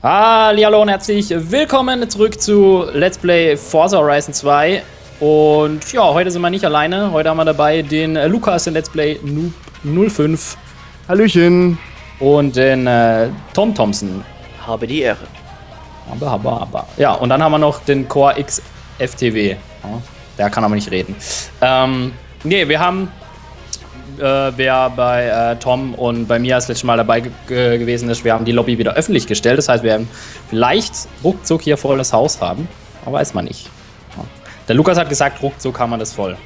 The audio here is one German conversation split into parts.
Hallo und herzlich willkommen zurück zu Let's Play Forza Horizon 2. Und ja, heute sind wir nicht alleine. Heute haben wir dabei den äh, Lukas in Let's Play Noob 05 Hallöchen. und den äh, Tom Thompson. Habe die Ehre. Aber, aber, aber. Ja, und dann haben wir noch den Core X FTW. Ja, der kann aber nicht reden. Ähm, nee, wir haben, äh, wer bei äh, Tom und bei mir das letzte Mal dabei ge ge- gewesen ist, wir haben die Lobby wieder öffentlich gestellt. Das heißt, wir werden vielleicht ruckzuck hier volles Haus haben. Aber weiß man nicht. Der Lukas hat gesagt, ruckzuck haben wir das voll.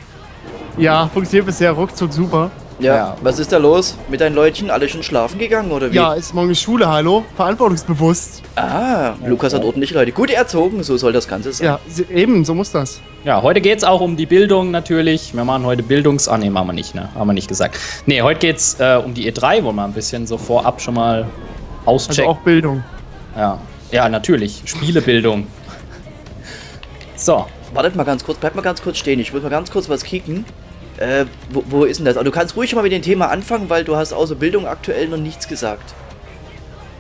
Ja, funktioniert bisher ruckzuck super. Ja, Ja. was ist da los? Mit deinen Leutchen alle schon schlafen gegangen oder wie? Ja, ist morgen Schule, hallo? Verantwortungsbewusst. Ah, Lukas hat ordentlich Leute. Gut erzogen, so soll das Ganze sein. Ja, eben, so muss das. Ja, heute geht es auch um die Bildung natürlich. Wir machen heute Bildungs... Ah, nee, machen wir nicht, ne? Haben wir nicht gesagt. Nee, heute geht es äh, um die E3, wo wir ein bisschen so vorab schon mal Also auschecken. auch Bildung. Ja, ja, natürlich. Spielebildung. So, Wartet mal ganz kurz, bleib mal ganz kurz stehen. Ich will mal ganz kurz was kicken. Äh, wo, wo ist denn das? Aber du kannst ruhig schon mal mit dem Thema anfangen, weil du hast außer Bildung aktuell noch nichts gesagt.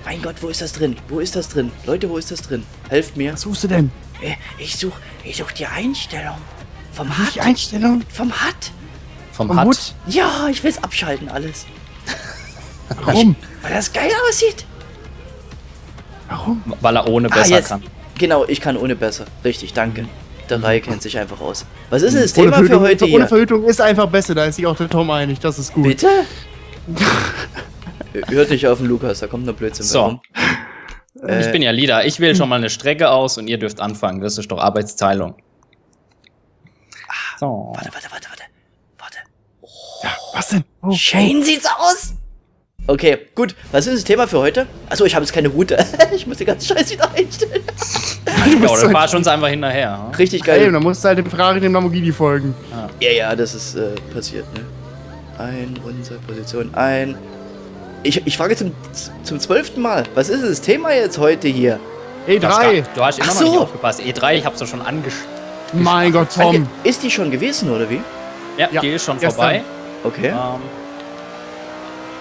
Mein Gott, wo ist das drin? Wo ist das drin? Leute, wo ist das drin? Helft mir. Was suchst du denn? Äh, Ich such, ich such die Einstellung. Vom Die HUD. Einstellung Vom HUD. vom vom Hut. Hut. Ja, ich will's abschalten alles. Warum? Weil das geil aussieht. Warum? Weil er ohne besser ah, kann. Genau, ich kann ohne besser. Richtig, danke. Der Reihe kennt sich einfach aus. Was ist denn das Ohne Thema für Verhütung, heute ohne hier? Verhütung ist einfach besser, da ist sich auch der Tom einig, das ist gut. Bitte? Hört nicht auf den Lukas, da kommt nur Blödsinn So. rum. Äh, Ich bin ja Leader. Ich wähle schon mal eine Strecke aus und ihr dürft anfangen. Das ist doch Arbeitsteilung. So. Warte, warte, warte, warte. Warte. Ja, was denn? Oh, Shane sieht's aus! Okay, gut. Was ist das Thema für heute? Achso, ich habe jetzt keine Route. ich muss den ganzen Scheiß wieder einstellen. du Ja, bist oder so fahrst uns einfach hinterher. hm? Richtig geil. geil. Dann musst du halt dem Ferrari dem Lamborghini folgen. Ja, ja, das ist äh, passiert, ne? Ein, unsere Position, ein. Ich, ich frage zum, zum zwölften Mal. Was ist das Thema jetzt heute hier? Ey, Du hast, du hast immer Ach noch nicht so. aufgepasst. E3, ich hab's doch schon angesch... Mein Gott, Tom. Ist die schon gewesen, oder wie? Ja, Ja, die ist schon gestern. vorbei. Okay. Ähm,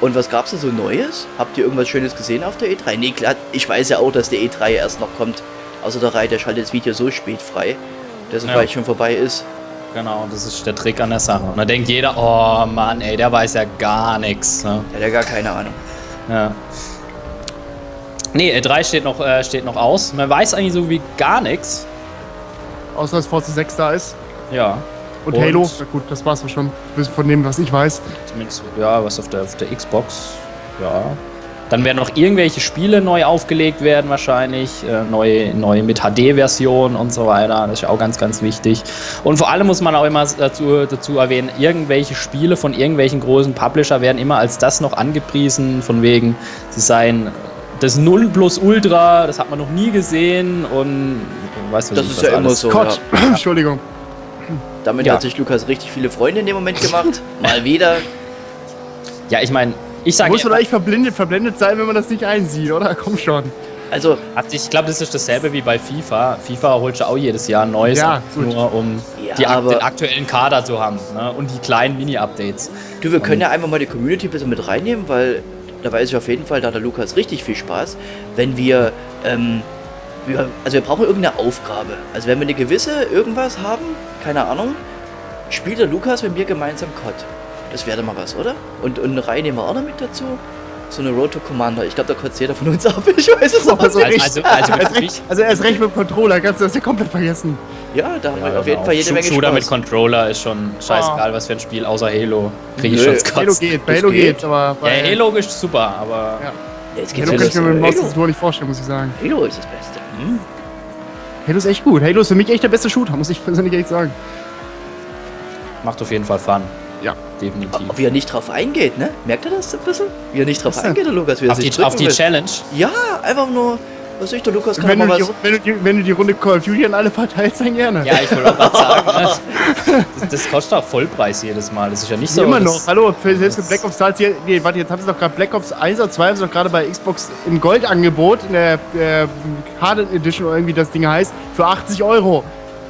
Und was gab's da so Neues? Habt ihr irgendwas Schönes gesehen auf der E3? Nee, klar, ich weiß ja auch, dass der E3 erst noch kommt. Außer der Reihe, der schaltet das Video so spät frei, dass es Ja. vielleicht schon vorbei ist. genau, das ist der Trick an der Sache. Und da denkt jeder, oh Mann, ey, der weiß ja gar nichts. Ne? Der hat ja gar keine Ahnung. Ja. Nee, E3 steht noch, äh, steht noch aus. Man weiß eigentlich so wie gar nichts. Außer dass Forza 6 da ist. Ja. Und, Und- Halo. Na gut, das war's auch schon. Von dem, was ich weiß. Zumindest, ja, was auf der, auf der Xbox. Ja. Dann werden noch irgendwelche Spiele neu aufgelegt werden, wahrscheinlich. Äh, neue, neue mit HD-Version und so weiter. Das ist ja auch ganz, ganz wichtig. Und vor allem muss man auch immer dazu, dazu erwähnen, irgendwelche Spiele von irgendwelchen großen Publisher werden immer als das noch angepriesen, von wegen, sie seien das Null plus Ultra, das hat man noch nie gesehen und weißt du, Das was ist ja immer alles- so. Gott. Ja. Entschuldigung. Damit Ja. hat sich Lukas richtig viele Freunde in dem Moment gemacht. Mal wieder. Ja, ich meine, ich sage muss man eigentlich verblindet, verblendet sein, wenn man das nicht einsieht, oder? Komm schon. Also, Ich glaube, das ist dasselbe wie bei FIFA. FIFA holt ja auch jedes Jahr ein neues, Ja, nur um Ja, die, den aktuellen Kader zu haben ne? und die kleinen Mini-Updates. du, wir können ja einfach mal die Community ein bisschen mit reinnehmen, weil da weiß ich auf jeden Fall, da hat der Lukas richtig viel Spaß, wenn wir, ähm, wir, also wir brauchen irgendeine Aufgabe. Also wenn wir eine gewisse irgendwas haben, keine Ahnung, spielt der Lukas mit mir gemeinsam COD. Das wäre doch mal was, oder? Und, und eine Reihe nehmen wir auch noch mit dazu. So eine Road to Commander. Ich glaube, da kotzt jeder von uns ab. Ich weiß es auch Also nicht. Also, also Erst mit recht, mich, also erst recht mit dem Controller, kannst du das ja komplett vergessen. Ja, da haben ja, wir auf jeden genau. Fall jede Menge Shooter mit Spaß. Controller ist schon scheißegal, was für ein Spiel, außer Halo. Kriege ich schon das Halo geht, bei Das Halo geht. geht's, aber Ja, Halo ist super, aber Ja. Jetzt Halo kann ich mir mit dem. Maus nicht vorstellen, muss ich sagen. Halo ist das Beste. Hm? Halo ist echt gut. Halo ist für mich echt der beste Shooter, muss ich persönlich echt sagen. macht auf jeden Fall Fun. Ja. Definitiv. Wie er nicht drauf eingeht, ne? Merkt er das ein bisschen? Wie er nicht drauf Was eingeht, der Lukas, wie er Auf sich die, auf die will. Challenge. Ja, einfach nur, was ich, der Lukas kann Wenn mal du, die, was... wenn, du die, wenn du die Runde Call of Duty an alle verteilst, dann gerne. Ja, ich wollte auch gerade sagen, ne? das, das kostet auch Vollpreis jedes Mal. Das ist ja nicht so. Immer das- noch. Hallo, für, selbst für Black Ops zahlt hier. Nee, warte, jetzt haben sie doch gerade Black Ops 1 oder 2 haben sie doch gerade bei Xbox im Goldangebot, in der äh, Edition oder irgendwie das Ding heißt, für 80 Euro.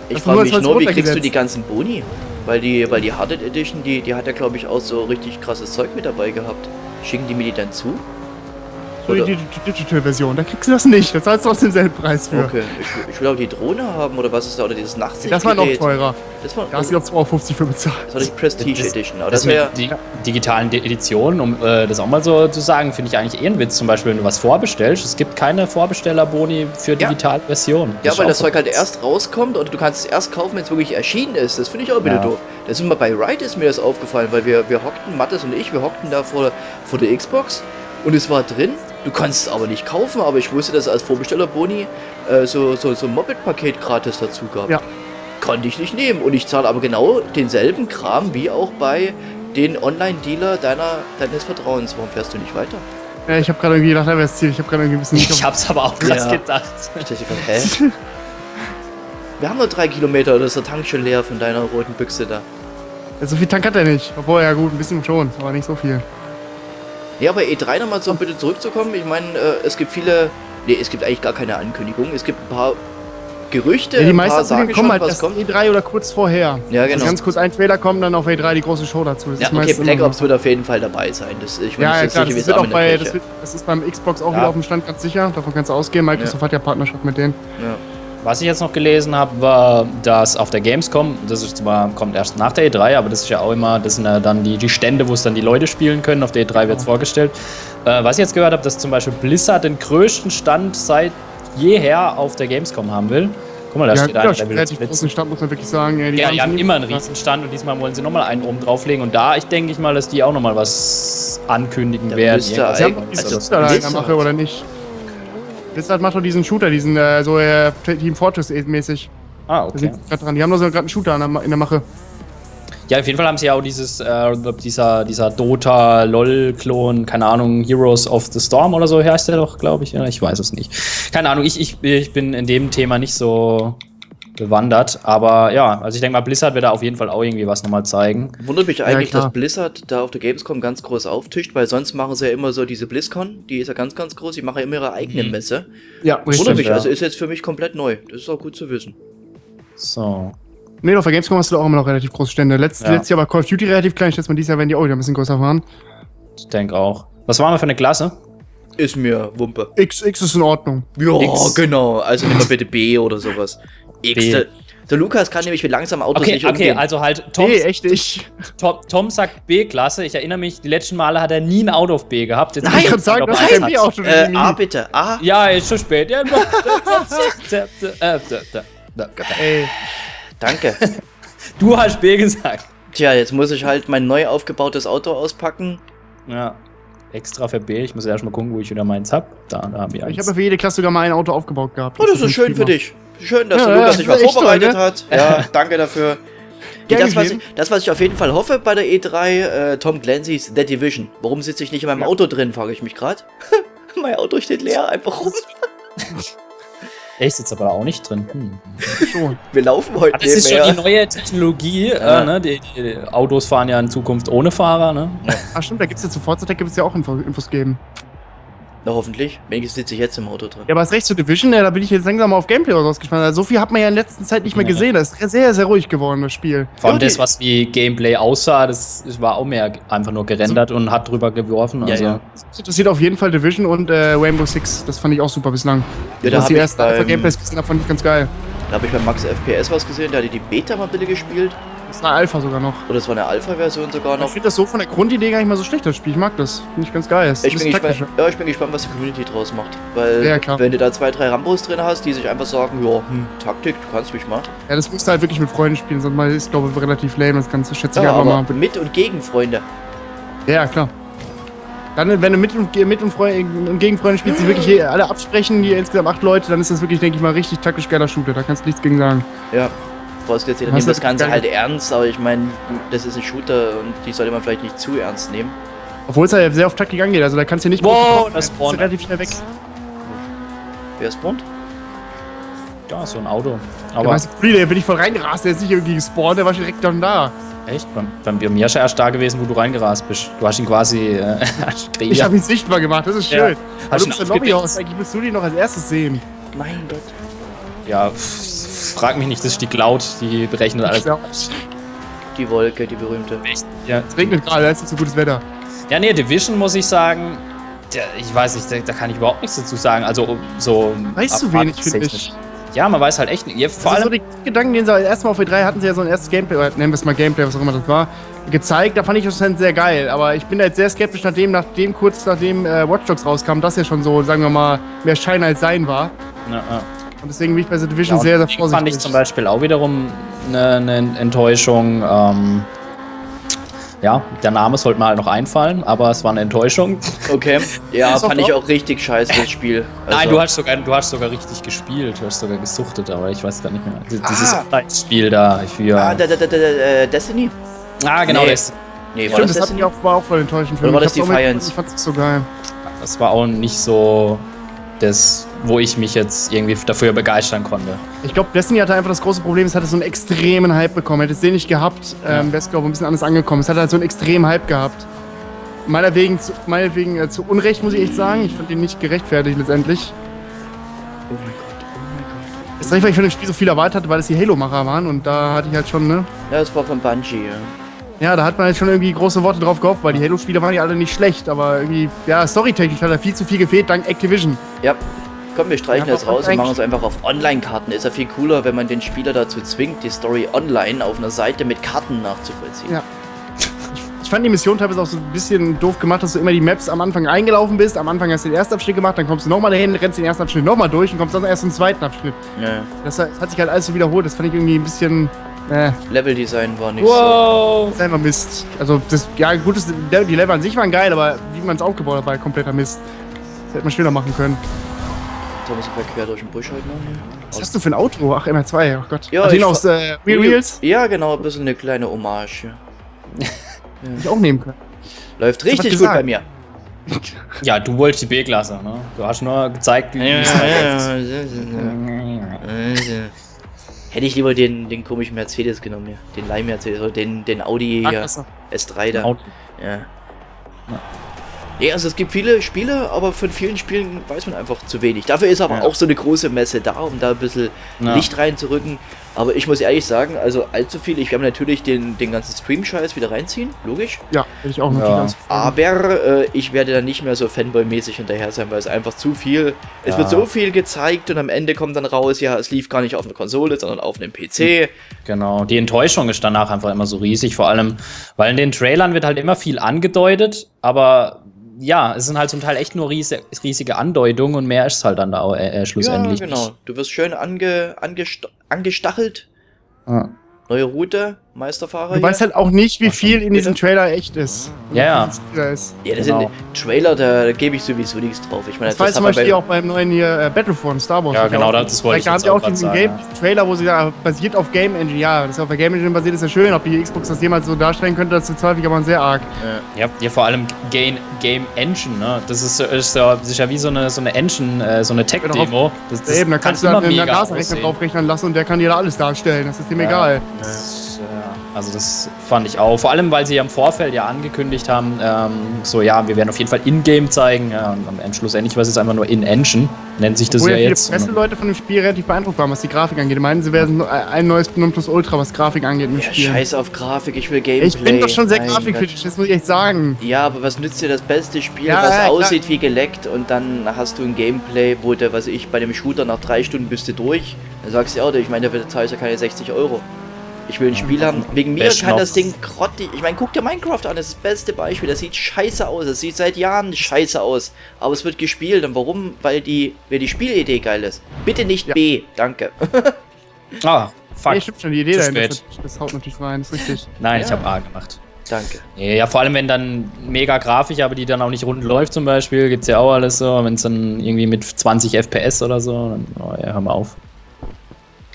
Ich frage mich nur, wie kriegst du die ganzen Boni? Weil die, weil die Harded Edition, die, die hat ja glaube ich auch so richtig krasses Zeug mit dabei gehabt. Schicken die mir die dann zu? So die, Oder- die, Digital-Version. Da kriegst du das nicht. Das zahlst du trotzdem denselben Preis für. Okay, ich, ich will auch die Drohne haben oder was ist da? Oder dieses Nachtsichtgerät. Das war noch teurer. Das war, Da hast das du noch 2,50 Euro für bezahlt. war die Prestige Das- Edition. Aber Das, das wäre mit die digitalen Editionen, um äh, das auch mal so zu sagen, finde ich eigentlich eher ein Witz. Zum Beispiel, wenn du was vorbestellst, es gibt keine Vorbestellerboni für Ja. digitale Versionen. Ja, weil das. Zeug halt erst rauskommt oder du kannst es erst kaufen, wenn es wirklich erschienen ist. Das finde ich auch ein bisschen Ja. doof. Das ist mal bei Ride ist mir das aufgefallen, weil wir, wir hockten, Mattes und ich, wir hockten da vor, vor der Xbox und es war drin. Du kannst es aber nicht kaufen, aber ich wusste, dass es als Vorbestellerboni äh, so, so, so ein Moped-Paket gratis dazu gab. Ja. Konnte ich nicht nehmen. Und ich zahle aber genau denselben Kram wie auch bei den Online-Dealer deiner, deines Vertrauens. Warum fährst du nicht weiter? Ja, ich habe gerade irgendwie gedacht, da wäre Ziel. Ich habe gerade irgendwie ein bisschen Ich hab's aber auch Ja. krass gedacht. Ich dachte gerade, hä? Wir haben nur drei Kilometer, da ist der Tank schon leer von deiner roten Büchse da. Ja, so viel Tank hat er nicht. Obwohl, ja gut, ein bisschen schon, aber nicht so viel. Ja, bei E3 nochmal so bitte zurückzukommen. Ich meine, äh, es gibt viele. Nee, es gibt eigentlich gar keine Ankündigung. Es gibt ein paar Gerüchte, Ja, die meisten sagen kommen halt was erst kommt. E3 oder kurz vorher. Ja, Also genau. ganz kurz ein Trailer kommt, dann auf E3 die große Show dazu. Das Ja, okay, Black Ops wird auf jeden Fall dabei sein. Das, ich meine, Ja, ja, klar, ist das, wird auch bei, das, wird, das ist beim Xbox auch Ja. wieder auf dem Stand ganz sicher. Davon kannst du ausgehen. Microsoft hat ja Partnerschaft mit denen. Ja. Was ich jetzt noch gelesen habe, war, dass auf der Gamescom, das ist zwar, kommt erst nach der E3, aber das ist ja auch immer, das sind ja dann die, die Stände, wo es dann die Leute spielen können. Auf der E3 wird es vorgestellt. Äh, was ich jetzt gehört habe, dass zum Beispiel Blizzard den größten Stand seit jeher auf der Gamescom haben will. Guck mal, da ja, steht ja, will relativ großen Stand, muss man wirklich sagen. Ja, Ja, die haben immer einen Riesenstand und diesmal wollen sie nochmal einen oben drauflegen. Und da, ich denke ich mal, dass die auch nochmal was ankündigen Da werden. Sie haben Also, Shooter da in der Blizzard- Mache, oder nicht? Blizzard macht doch diesen Shooter, diesen äh, so äh, Team Fortress-mäßig. Ah, okay. sind sie gerade dran. Die haben doch so gerade einen Shooter in der, Mache. Ja, auf jeden Fall haben sie ja auch dieses, äh, dieser, dieser Dota, LOL-Klon, keine Ahnung, Heroes of the Storm oder so heißt der doch, glaube ich. Ja, ich weiß es nicht. Keine Ahnung, ich, ich, ich bin in dem Thema nicht so bewandert. Aber ja, also ich denke mal, Blizzard wird da auf jeden Fall auch irgendwie was nochmal zeigen. Wundert mich eigentlich, klar. dass Blizzard da auf der Gamescom ganz groß auftischt, weil sonst machen sie ja immer so diese BlizzCon, die ist ja ganz, ganz groß, die machen ja immer ihre eigene Mhm. Messe. Ja, Wundert mich, ja. also ist jetzt für mich komplett neu. Das ist auch gut zu wissen. So. Nee, auf der Gamescom hast du da auch immer noch relativ große Stände. Letzt, Ja. Letztes Jahr war Call of Duty relativ klein. Ich schätze mal, dieses Jahr werden die auch wieder ein bisschen größer fahren. Ich denke auch. Was waren wir für eine Klasse? Ist mir Wumpe. X, X ist in Ordnung. Ja, X. genau. Also nimm mal bitte B oder sowas. X. B. Der, der Lukas kann nämlich mit langsamen Autos Okay, nicht okay, umgehen. also halt Tom, Nee, echt nicht. Tom, Tom sagt B-Klasse. Ich erinnere mich, die letzten Male hat er nie ein Auto auf B gehabt. Jetzt Nein, Ich kann sagen, das ist kein hat. B-Auto. äh, A bitte. A. Ja, ist schon spät. Ja, Ey, Danke. Du hast B gesagt. Tja, jetzt muss ich halt mein neu aufgebautes Auto auspacken. Ja. Extra B. Ich muss erst mal gucken, wo ich wieder meins hab. Da, da haben wir ich habe für jede Klasse sogar mal ein Auto aufgebaut gehabt. Oh, das ist schön für dich. Schön, dass Ja, der ja, Lukas sich das echt vorbereitet toll, ne? hat. Ja, danke dafür. Das, was ich, das, was ich auf jeden Fall hoffe bei der E3, äh, Tom Clancy's The Division. Warum sitze ich nicht in meinem Ja. Auto drin, frage ich mich gerade. mein Auto steht leer, einfach rum. Ich sitze aber auch nicht drin. Hm. Schon. Wir laufen heute Ah, Das ist schon die neue Technologie. Ja. Äh, ne? die, die Autos fahren ja in Zukunft ohne Fahrer. Ne? Ach stimmt, da gibt es ja zu Forza Tech gibt es ja auch Info, Infos geben. Na, hoffentlich. Wenigstens sitze ich jetzt im Auto drin. Ja, aber das Recht zu Division, ja, da bin ich jetzt langsam mal auf Gameplay rausgespannt. Also, so viel hat man ja in letzter Zeit nicht mehr Nee. gesehen. Das ist sehr, sehr ruhig geworden, das Spiel. Vor allem Ja, das, was wie Gameplay aussah, das, das war auch mehr einfach nur gerendert und hat drüber geworfen. Ja, Also, ja. Das interessiert auf jeden Fall Division und äh, Rainbow Six. Das fand ich auch super bislang. Ja, da Was habe die ich, ersten Alpha beim- Gameplays gesehen habe, fand ich ganz geil. da hab ich bei Max FPS was gesehen, der hatte die Beta mal bitte gespielt. Das ist eine Alpha sogar noch. Oder es war eine Alpha-Version sogar Ich noch. finde das so von der Grundidee gar nicht mal so schlecht, das Spiel. Ich mag das. Finde ich ganz geil. Ich bin, gespannt, ja, ich bin gespannt, was die Community draus macht. Weil, Ja, klar. wenn du da zwei, drei Rambos drin hast, die sich einfach sagen, ja, hm, Taktik, du kannst mich mal. Ja, das musst du halt wirklich mit Freunden spielen, sonst ist, glaube ich, relativ lame. Das Ganze schätze ich Ja, einfach aber mal. mit und gegen Freunde. Ja, klar. Dann, wenn du mit und, mit und, Freu und gegen Freunde spielst, die wirklich alle absprechen, die insgesamt acht Leute, dann ist das wirklich, denke ich mal, richtig taktisch geiler Shooter. Da kannst du nichts gegen sagen. Ja. Hast nimmt du das Ganze halt ernst, aber ich meine, das ist ein Shooter und die sollte man vielleicht nicht zu ernst nehmen. Obwohl es halt sehr auf Taktik angeht. Also da kannst du nicht Wow, das spawnt. Relativ schnell weg. Wer spawnt? ja, so ein Auto. Aber Free, da bin ich voll reingerast, der ist nicht irgendwie gespawnt, der war schon direkt dann da. echt, beim, beim bei mir ist er erst da gewesen, wo du reingerast bist. Du hast ihn quasi äh, Ich ja. habe ihn sichtbar gemacht, das ist Ja. schön. Aber Hast du bist der. Lobbyhaus, eigentlich müsst du die noch als erstes sehen. Mein Gott. Ja, pff, frag mich nicht, das ist die Cloud, die berechnet alles. Ja. Die Wolke, die berühmte. Ja. Es regnet gerade, da ist nicht so gutes Wetter. ja, nee, Division muss ich sagen, Ja, ich weiß nicht, da, da kann ich überhaupt nichts dazu sagen. Also so. Weißt du wenig, finde ich. Ja, man weiß halt echt nicht. Ja, vor also allem. so die Gedanken, den sie erstmal auf E3 hatten sie ja so ein erstes Gameplay, oder nennen wir es mal Gameplay, was auch immer das war, gezeigt. Da fand ich das dann sehr geil. Aber ich bin jetzt sehr skeptisch, nachdem, nachdem kurz nachdem äh, Watch Dogs rauskam, das ja schon so, sagen wir mal, mehr Schein als Sein war. Ja, ja. Und deswegen bin ich bei The Division Ja, sehr, sehr vorsichtig. fand ich zum Beispiel auch wiederum eine, eine Enttäuschung. Ähm, ja, der Name sollte mir halt noch einfallen, aber es war eine Enttäuschung. Okay. Ja, fand ich auch richtig scheiße, das Spiel. Also, Nein, du hast, sogar, du hast sogar richtig gespielt, du hast sogar gesuchtet, aber ich weiß gar nicht mehr. Dieses Ah. Online-Spiel da für. Ah, da, da, da, da, äh, Destiny? Ah, genau, Nee. das, Nee, war Stimmt, das das hat Destiny? mich auch, war auch voll enttäuschend für Oder war mich. das Ich hab's auch mit- Defiance? Ich fand's so geil. das war auch nicht so das, wo ich mich jetzt irgendwie dafür begeistern konnte. Ich glaube, Destiny hatte einfach das große Problem, es hatte so einen extremen Hype bekommen. Hätte es den nicht gehabt, ähm, wäre es, glaube ich, ein bisschen anders angekommen. Es hatte halt so einen extremen Hype gehabt. Meinetwegen, zu, meinetwegen äh, zu Unrecht, muss ich echt sagen. Ich fand den nicht gerechtfertigt letztendlich. Oh mein Gott, oh mein Gott. Das ist recht, weil ich von dem Spiel so viel erwartet hatte, weil es die Halo-Macher waren. Und da hatte ich halt schon, ne? Ja, das war von Bungie, ja. Ja, da hat man halt schon irgendwie große Worte drauf gehofft, weil die Halo-Spiele waren ja alle nicht schlecht. Aber irgendwie, ja, storytechnisch hat da viel zu viel gefehlt dank Activision. Ja. Komm, wir streichen Ja, das raus und machen es einfach auf Online-Karten. Ist ja viel cooler, wenn man den Spieler dazu zwingt, die Story online auf einer Seite mit Karten nachzuvollziehen. Ja. Ich fand die Mission teilweise auch so ein bisschen doof gemacht, dass du immer die Maps am Anfang eingelaufen bist. Am Anfang hast du den ersten Abschnitt gemacht, dann kommst du nochmal dahin, rennst den ersten Abschnitt nochmal durch und kommst dann erst zum zweiten Abschnitt. Ja. Das hat das hat sich halt alles so wiederholt. Das fand ich irgendwie ein bisschen. Äh, Leveldesign war nicht Wow! das ist einfach Mist. Also, das, ja, gut, das, die Level an sich waren geil, aber wie man es aufgebaut hat, war kompletter Mist. Das hätte man schöner machen können. So. Thomas quer durch den Busch heute noch hier. Was hast du für ein Auto? Ach, MR2, oh Gott. Ja, den aus äh, Real Reels? Ja, genau, ein bisschen eine kleine Hommage. Ja. Hätte ich auch nehmen können. Läuft richtig gut bei mir. Ja, du wolltest die B-Klasse, ne? Du hast nur gezeigt, wie. Hätte ich lieber den, den komischen Mercedes genommen hier. Den Leih-Mercedes oder den, den Audi Ach, das- S3 da. Auto. Ja. Ja, also es gibt viele Spiele, aber von vielen Spielen weiß man einfach zu wenig. Dafür ist aber Ja. auch so eine große Messe da, um da ein bisschen Ja. Licht reinzurücken. Aber ich muss ehrlich sagen, also allzu viel. Ich werde natürlich den, den ganzen Stream-Scheiß wieder reinziehen, logisch. Ja, ich auch Ja. natürlich ganz Aber äh, ich werde dann nicht mehr so Fanboy-mäßig hinterher sein, weil es einfach zu viel. Es Ja. wird so viel gezeigt und am Ende kommt dann raus, ja, es lief gar nicht auf einer Konsole, sondern auf einem PC. Genau, die Enttäuschung ist danach einfach immer so riesig, vor allem, weil in den Trailern wird halt immer viel angedeutet, aber ja, es sind halt zum Teil echt nur riesige, riesige Andeutungen und mehr ist es halt dann da auch, äh, äh, schlussendlich. Ja, genau. Du wirst schön ange, angest angestachelt. Ja. Neue Route, Meisterfahrer. Du hier. weißt halt auch nicht, wie Ach, viel in diesem? Trailer echt ist. Ja, ja. Da ist. ja, das genau. sind Trailer, da, da gebe ich sowieso nichts drauf. Ich meine, Das war jetzt zum haben wir Beispiel bei- auch beim neuen hier äh, Battlefront Star Wars. Ja, genau, das wollte ich Da haben sie auch diesen sagen, Game, ja. diesen Trailer, wo sie da basiert auf Game Engine. Ja, das ist auf der Game Engine basiert, ist ja schön. Ob die Xbox das jemals so darstellen könnte, das bezweifle ich aber sehr arg. Ja, ja, vor allem Game, Game Engine, ne? Das ist, so- ist, ja, das ja wie so eine, so eine Engine, äh, so eine Tech-Demo. Das, das Eben, da kann kannst du dann einen NASA-Rechner draufrechnen lassen und der kann dir da alles darstellen. Das ist dem Ja. egal. Das also das fand ich auch. Vor allem, weil sie ja im Vorfeld ja angekündigt haben, ähm, so ja, wir werden auf jeden Fall In-Game zeigen. Ja, und am Ende schlussendlich war es jetzt einfach nur In-Engine, nennt sich das Wo ja ja viele jetzt. Presseleute von dem Spiel relativ beeindruckt waren, was die Grafik angeht. Die meinen, sie werden nur ein neues Nonplusultra, was Grafik angeht im Ja, Spiel. scheiß auf Grafik, ich will Gameplay. Ich bin doch schon sehr grafikkritisch, das muss ich echt sagen. Ja, aber was nützt dir das beste Spiel, Ja, was aussieht wie geleckt und dann hast du ein Gameplay, wo du, was ich, bei dem Shooter nach drei Stunden bist du durch. Dann sagst du, ja, ich meine, da zahlst du ja keine 60 Euro. Ich will ein Spiel haben. Wegen mir Best kann noch. das Ding grottig. Ich meine, guck dir Minecraft an, das ist das beste Beispiel. Das sieht scheiße aus. Das sieht seit Jahren scheiße aus. Aber es wird gespielt. Und warum? Weil die, weil die Spielidee geil ist. Bitte nicht Ja. B, danke. Ah, fuck. Nee, stimmt schon, die Idee Zu dahinter. spät. ist natürlich- Das haut natürlich rein, ist richtig. Nein, Ja. ich habe A gemacht. danke. Ja, vor allem, wenn dann mega Grafik, aber die dann auch nicht rund läuft zum Beispiel, gibt's ja auch alles so. Wenn es dann irgendwie mit 20 FPS oder so, dann, oh ja, hör mal auf.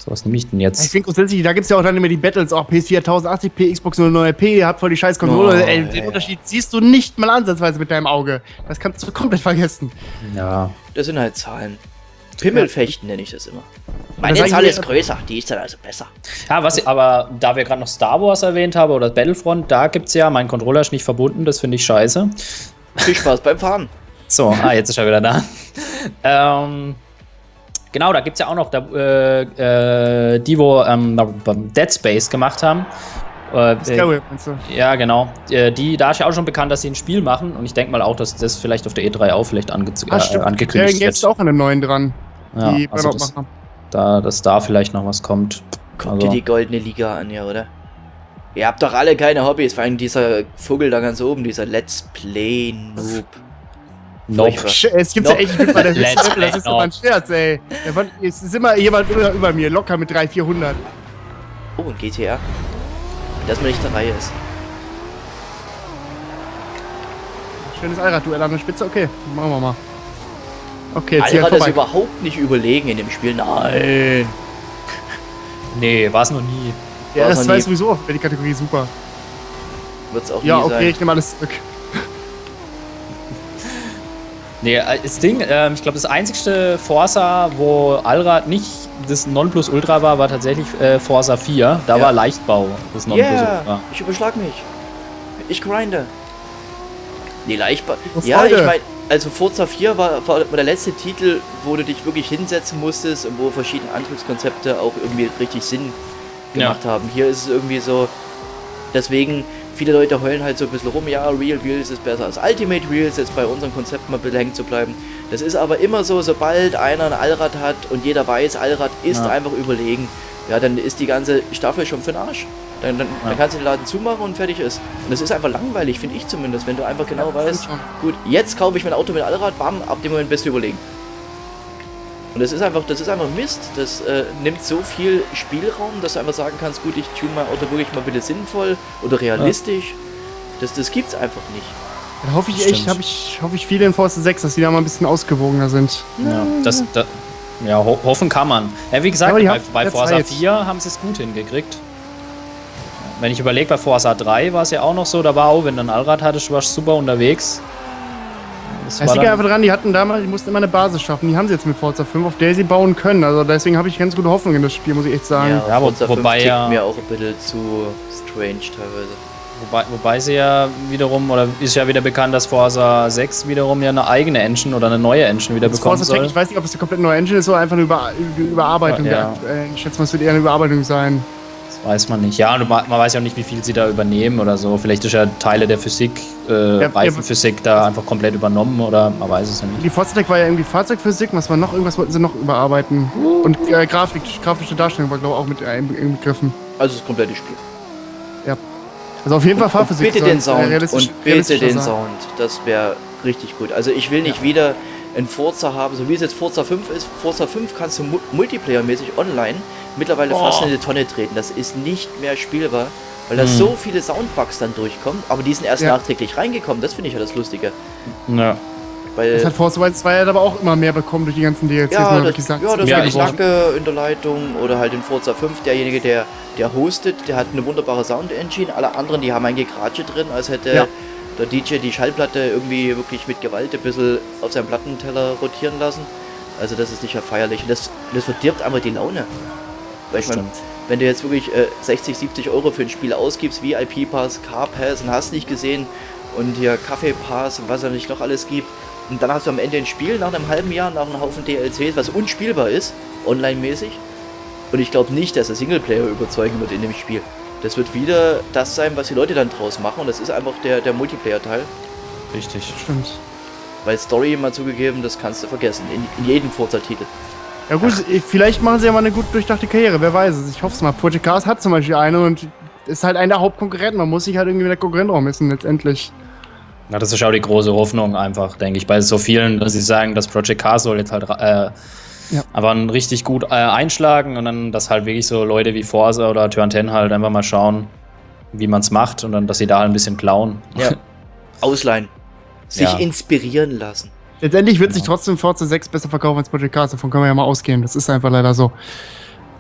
So, was nehme ich denn Ich jetzt? finde grundsätzlich, da gibt es ja auch dann immer die Battles, auch PS4 1080p, Xbox 09p, ihr habt voll die scheiß Konsole. Oh, Ey, ey. den Unterschied siehst du nicht mal ansatzweise mit deinem Auge. Das kannst du komplett vergessen. Ja. Das sind halt Zahlen. Pimmelfechten nenne ich das immer. das Meine sagen Zahl ist größer, die ist dann also besser. Ja, was ich, aber da wir gerade noch Star Wars erwähnt haben oder Battlefront, da gibt's ja, mein Controller ist nicht verbunden, das finde ich scheiße. Viel Spaß beim Fahren. So, ah, jetzt ist er wieder da. ähm, genau, da gibt es ja auch noch da, äh, äh, die, wo ähm, Dead Space gemacht haben. Äh, meinst du? Ja, genau. Äh, die, da ist ja auch schon bekannt, dass sie ein Spiel machen und ich denke mal auch, dass das vielleicht auf der E3 auch vielleicht ange ah, äh, angekündigt wird. jetzt auch an dem neuen dran. Ja, die also das, da, dass da vielleicht noch was kommt. Guck also. dir die goldene Liga an, ja, oder? Ihr habt doch alle keine Hobbys, vor allem dieser Vogel da ganz oben, dieser Let's Play Noob. Nope. Es gibt nope. ja echt bei der Play, das ist immer ein Scherz, ey. Es ist immer jemand über, über mir, locker mit 300, 400. Oh, ein GTR. Dass man nicht der Reihe ist. Schönes Allrad-Duell an der Spitze, okay, machen wir mal. Okay, jetzt Allrad ist überhaupt nicht überlegen in dem Spiel, nein. nee, war es noch nie. Ja, das war sowieso für die Kategorie super. Wird's auch Ja, okay, sein. ich nehme alles zurück. Nee, äh, das Ding, äh, ich glaube, das einzigste Forza, wo Allrad nicht das Nonplusultra war, war tatsächlich äh, Forza 4. Da ja. war Leichtbau das Nonplusultra. Yeah, ich überschlag mich. Ich grinde. Nee, Leichtbau. Ja, ich meine, also Forza 4 war, war, der letzte Titel, wo du dich wirklich hinsetzen musstest und wo verschiedene Antriebskonzepte auch irgendwie richtig Sinn gemacht ja. haben. Hier ist es irgendwie so, deswegen, viele Leute heulen halt so ein bisschen rum, ja, Real Wheels ist besser als Ultimate Wheels, jetzt bei unserem Konzept mal hängen zu bleiben. Das ist aber immer so, sobald einer ein Allrad hat und jeder weiß, Allrad ist ja. einfach überlegen, ja, dann ist die ganze Staffel schon für den Arsch. Dann, dann, ja. dann, kannst du den Laden zumachen und fertig ist. Und das ist einfach langweilig, finde ich zumindest, wenn du einfach genau ja, weißt, gut, jetzt kaufe ich mein Auto mit Allrad, bam, ab dem Moment bist du überlegen. Und das ist einfach, das ist einfach Mist. Das äh, nimmt so viel Spielraum, dass du einfach sagen kannst, gut, ich tune mein Auto wirklich mal bitte sinnvoll oder realistisch. Ja. Das, das gibt's einfach nicht. Da hoffe ich echt, hab ich, hoffe ich viele in Forza 6, dass die da mal ein bisschen ausgewogener sind. Ja, das, das ja ho hoffen kann man. Ja, wie gesagt, bei, bei Forza 4 haben sie es gut hingekriegt. Wenn ich überlege, bei Forza 3 war es ja auch noch so, da war auch, wenn du ein Allrad hattest, warst du super unterwegs. Das es liegt einfach dran, die hatten damals, die mussten immer eine Basis schaffen. Die haben sie jetzt mit Forza 5, auf der sie bauen können. Also deswegen habe ich ganz gute Hoffnung in das Spiel, muss ich echt sagen. Ja, ja wo, wobei ja mir auch ein bisschen zu strange teilweise. Wobei, wobei sie ja wiederum, oder ist ja wieder bekannt, dass Forza 6 wiederum ja eine eigene Engine oder eine neue Engine wieder das bekommen Forza soll. ich weiß nicht, ob es eine komplett neue Engine ist oder einfach eine Über Überarbeitung. Ja. Ich schätze mal, es wird eher eine Überarbeitung sein. Weiß man nicht. Ja, und man weiß ja auch nicht, wie viel sie da übernehmen oder so. Vielleicht ist ja Teile der Physik, äh, ja, Reifenphysik da einfach komplett übernommen oder man weiß es ja nicht. Die Forza war ja irgendwie Fahrzeugphysik, was war noch, irgendwas wollten sie noch überarbeiten. Uh. Und äh, Grafik, grafische Darstellung war, glaube ich, auch mit inbegriffen. Also das komplette Spiel. Ja. Also auf jeden Fall Fahrphysik. Bitte den Sound und bitte den Sound. Das wäre richtig gut. Also ich will nicht ja. wieder ein Forza haben, so wie es jetzt Forza 5 ist. Forza 5 kannst du multiplayer-mäßig online mittlerweile oh. fast in die Tonne treten. Das ist nicht mehr spielbar, weil da hm. so viele Soundbugs dann durchkommen, aber die sind erst ja. nachträglich reingekommen. Das finde ich ja das Lustige. Ja. Weil das hat Forza 2 aber auch immer mehr bekommen durch die ganzen DLCs. Ja, das, gesagt. ja, das ja, ist Knacke in der Leitung oder halt in Forza 5 derjenige, der, der hostet, der hat eine wunderbare Sound-Engine. Alle anderen, die haben ein Gekratsche drin, als hätte ja. der DJ die Schallplatte irgendwie wirklich mit Gewalt ein bisschen auf seinem Plattenteller rotieren lassen. Also das ist sicher feierlich. Und das, das verdirbt einfach die Laune. Weil ich meine, wenn du jetzt wirklich äh, 60, 70 Euro für ein Spiel ausgibst, VIP-Pass, Car-Pass und hast nicht gesehen und hier Kaffee-Pass und was es nicht noch alles gibt, und dann hast du am Ende ein Spiel nach einem halben Jahr, nach einem Haufen DLCs, was unspielbar ist, online-mäßig. Und ich glaube nicht, dass der Singleplayer überzeugen wird in dem Spiel. Das wird wieder das sein, was die Leute dann draus machen und das ist einfach der, der Multiplayer-Teil. Richtig. Stimmt. Weil Story mal zugegeben, das kannst du vergessen, in, in jedem Forza-Titel. Ja gut, Ach. vielleicht machen sie ja mal eine gut durchdachte Karriere, wer weiß es. Ich hoffe es mal. Project Cars hat zum Beispiel eine und ist halt einer der Hauptkonkurrenten. Man muss sich halt irgendwie mit der Konkurrent auch messen, letztendlich. Na, das ist auch die große Hoffnung einfach, denke ich, bei so vielen, dass sie sagen, das Project Cars soll jetzt halt äh, ja. aber richtig gut äh, einschlagen und dann, dass halt wirklich so Leute wie Forza oder Turn 10 halt einfach mal schauen, wie man es macht und dann, dass sie da halt ein bisschen klauen. Ja. Ausleihen. Sich ja. inspirieren lassen. Letztendlich wird genau. sich trotzdem Forza 6 besser verkaufen als Project Cars, davon können wir ja mal ausgehen. Das ist einfach leider so.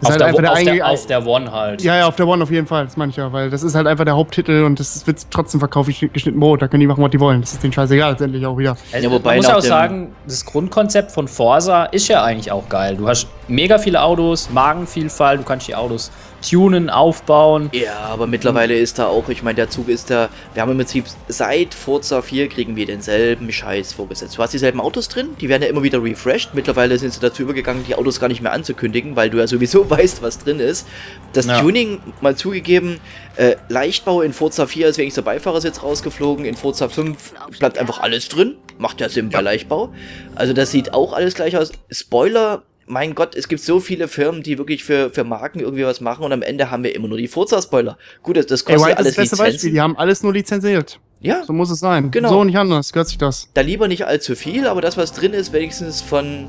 Auf, halt der, der, auf, der, auf, der, One halt. Ja, ja, auf der One auf jeden Fall, das meine ich ja, weil das ist halt einfach der Haupttitel und das wird trotzdem verkauft wie geschnitten Brot. Da können die machen, was die wollen. Das ist denen scheißegal letztendlich auch wieder. Also, ja, wobei man muss auch sagen, das Grundkonzept von Forza ist ja eigentlich auch geil. Du hast mega viele Autos, Magenvielfalt, du kannst die Autos tunen, aufbauen. Ja, aber mittlerweile ist da auch, ich meine, der Zug ist da, wir haben im Prinzip seit Forza 4 kriegen wir denselben Scheiß vorgesetzt. Du hast dieselben Autos drin, die werden ja immer wieder refreshed. Mittlerweile sind sie dazu übergegangen, die Autos gar nicht mehr anzukündigen, weil du ja sowieso weißt, was drin ist. Das Ja. Tuning, mal zugegeben, äh, Leichtbau in Forza 4 ist wegen der Beifahrersitz rausgeflogen, in Forza 5 bleibt einfach alles drin. Macht ja Sinn bei Leichtbau. Also das sieht auch alles gleich aus. Spoiler, mein Gott, es gibt so viele Firmen, die wirklich für, für Marken irgendwie was machen und am Ende haben wir immer nur die Forza-Spoiler. Gut, das, das Ey, kostet ist alles das beste Beispiel. Lizenzen. Die haben alles nur lizenziert. Ja, So muss es sein. Genau. So nicht anders. Gehört sich das. da lieber nicht allzu viel, aber das, was drin ist, wenigstens von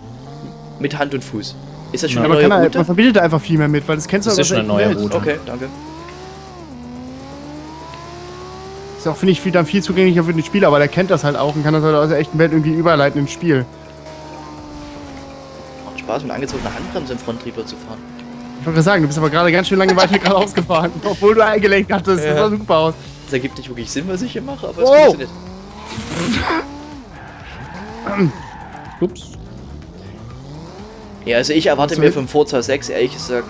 mit Hand und Fuß. Ist das schon Ja, eine Aber neue man, kann, Route? man verbindet da einfach viel mehr mit, weil das kennst du Das ist schon eine neue Welt. Route. Okay, danke. Ist auch, finde ich, viel, dann viel zugänglicher für den Spieler, aber der kennt das halt auch und kann das halt aus der echten Welt irgendwie überleiten ins Spiel. Spaß, mit angezogener Handbremse im Fronttrieber zu fahren. Ich wollte sagen, du bist aber gerade ganz schön lange weiter geradeaus gefahren, obwohl du eingelenkt hattest. Ja. Das sah super aus. Das ergibt nicht wirklich Sinn, was ich hier mache, aber es Oh! funktioniert. Ups. Ja, also ich erwarte mir vom Forza 6 ehrlich gesagt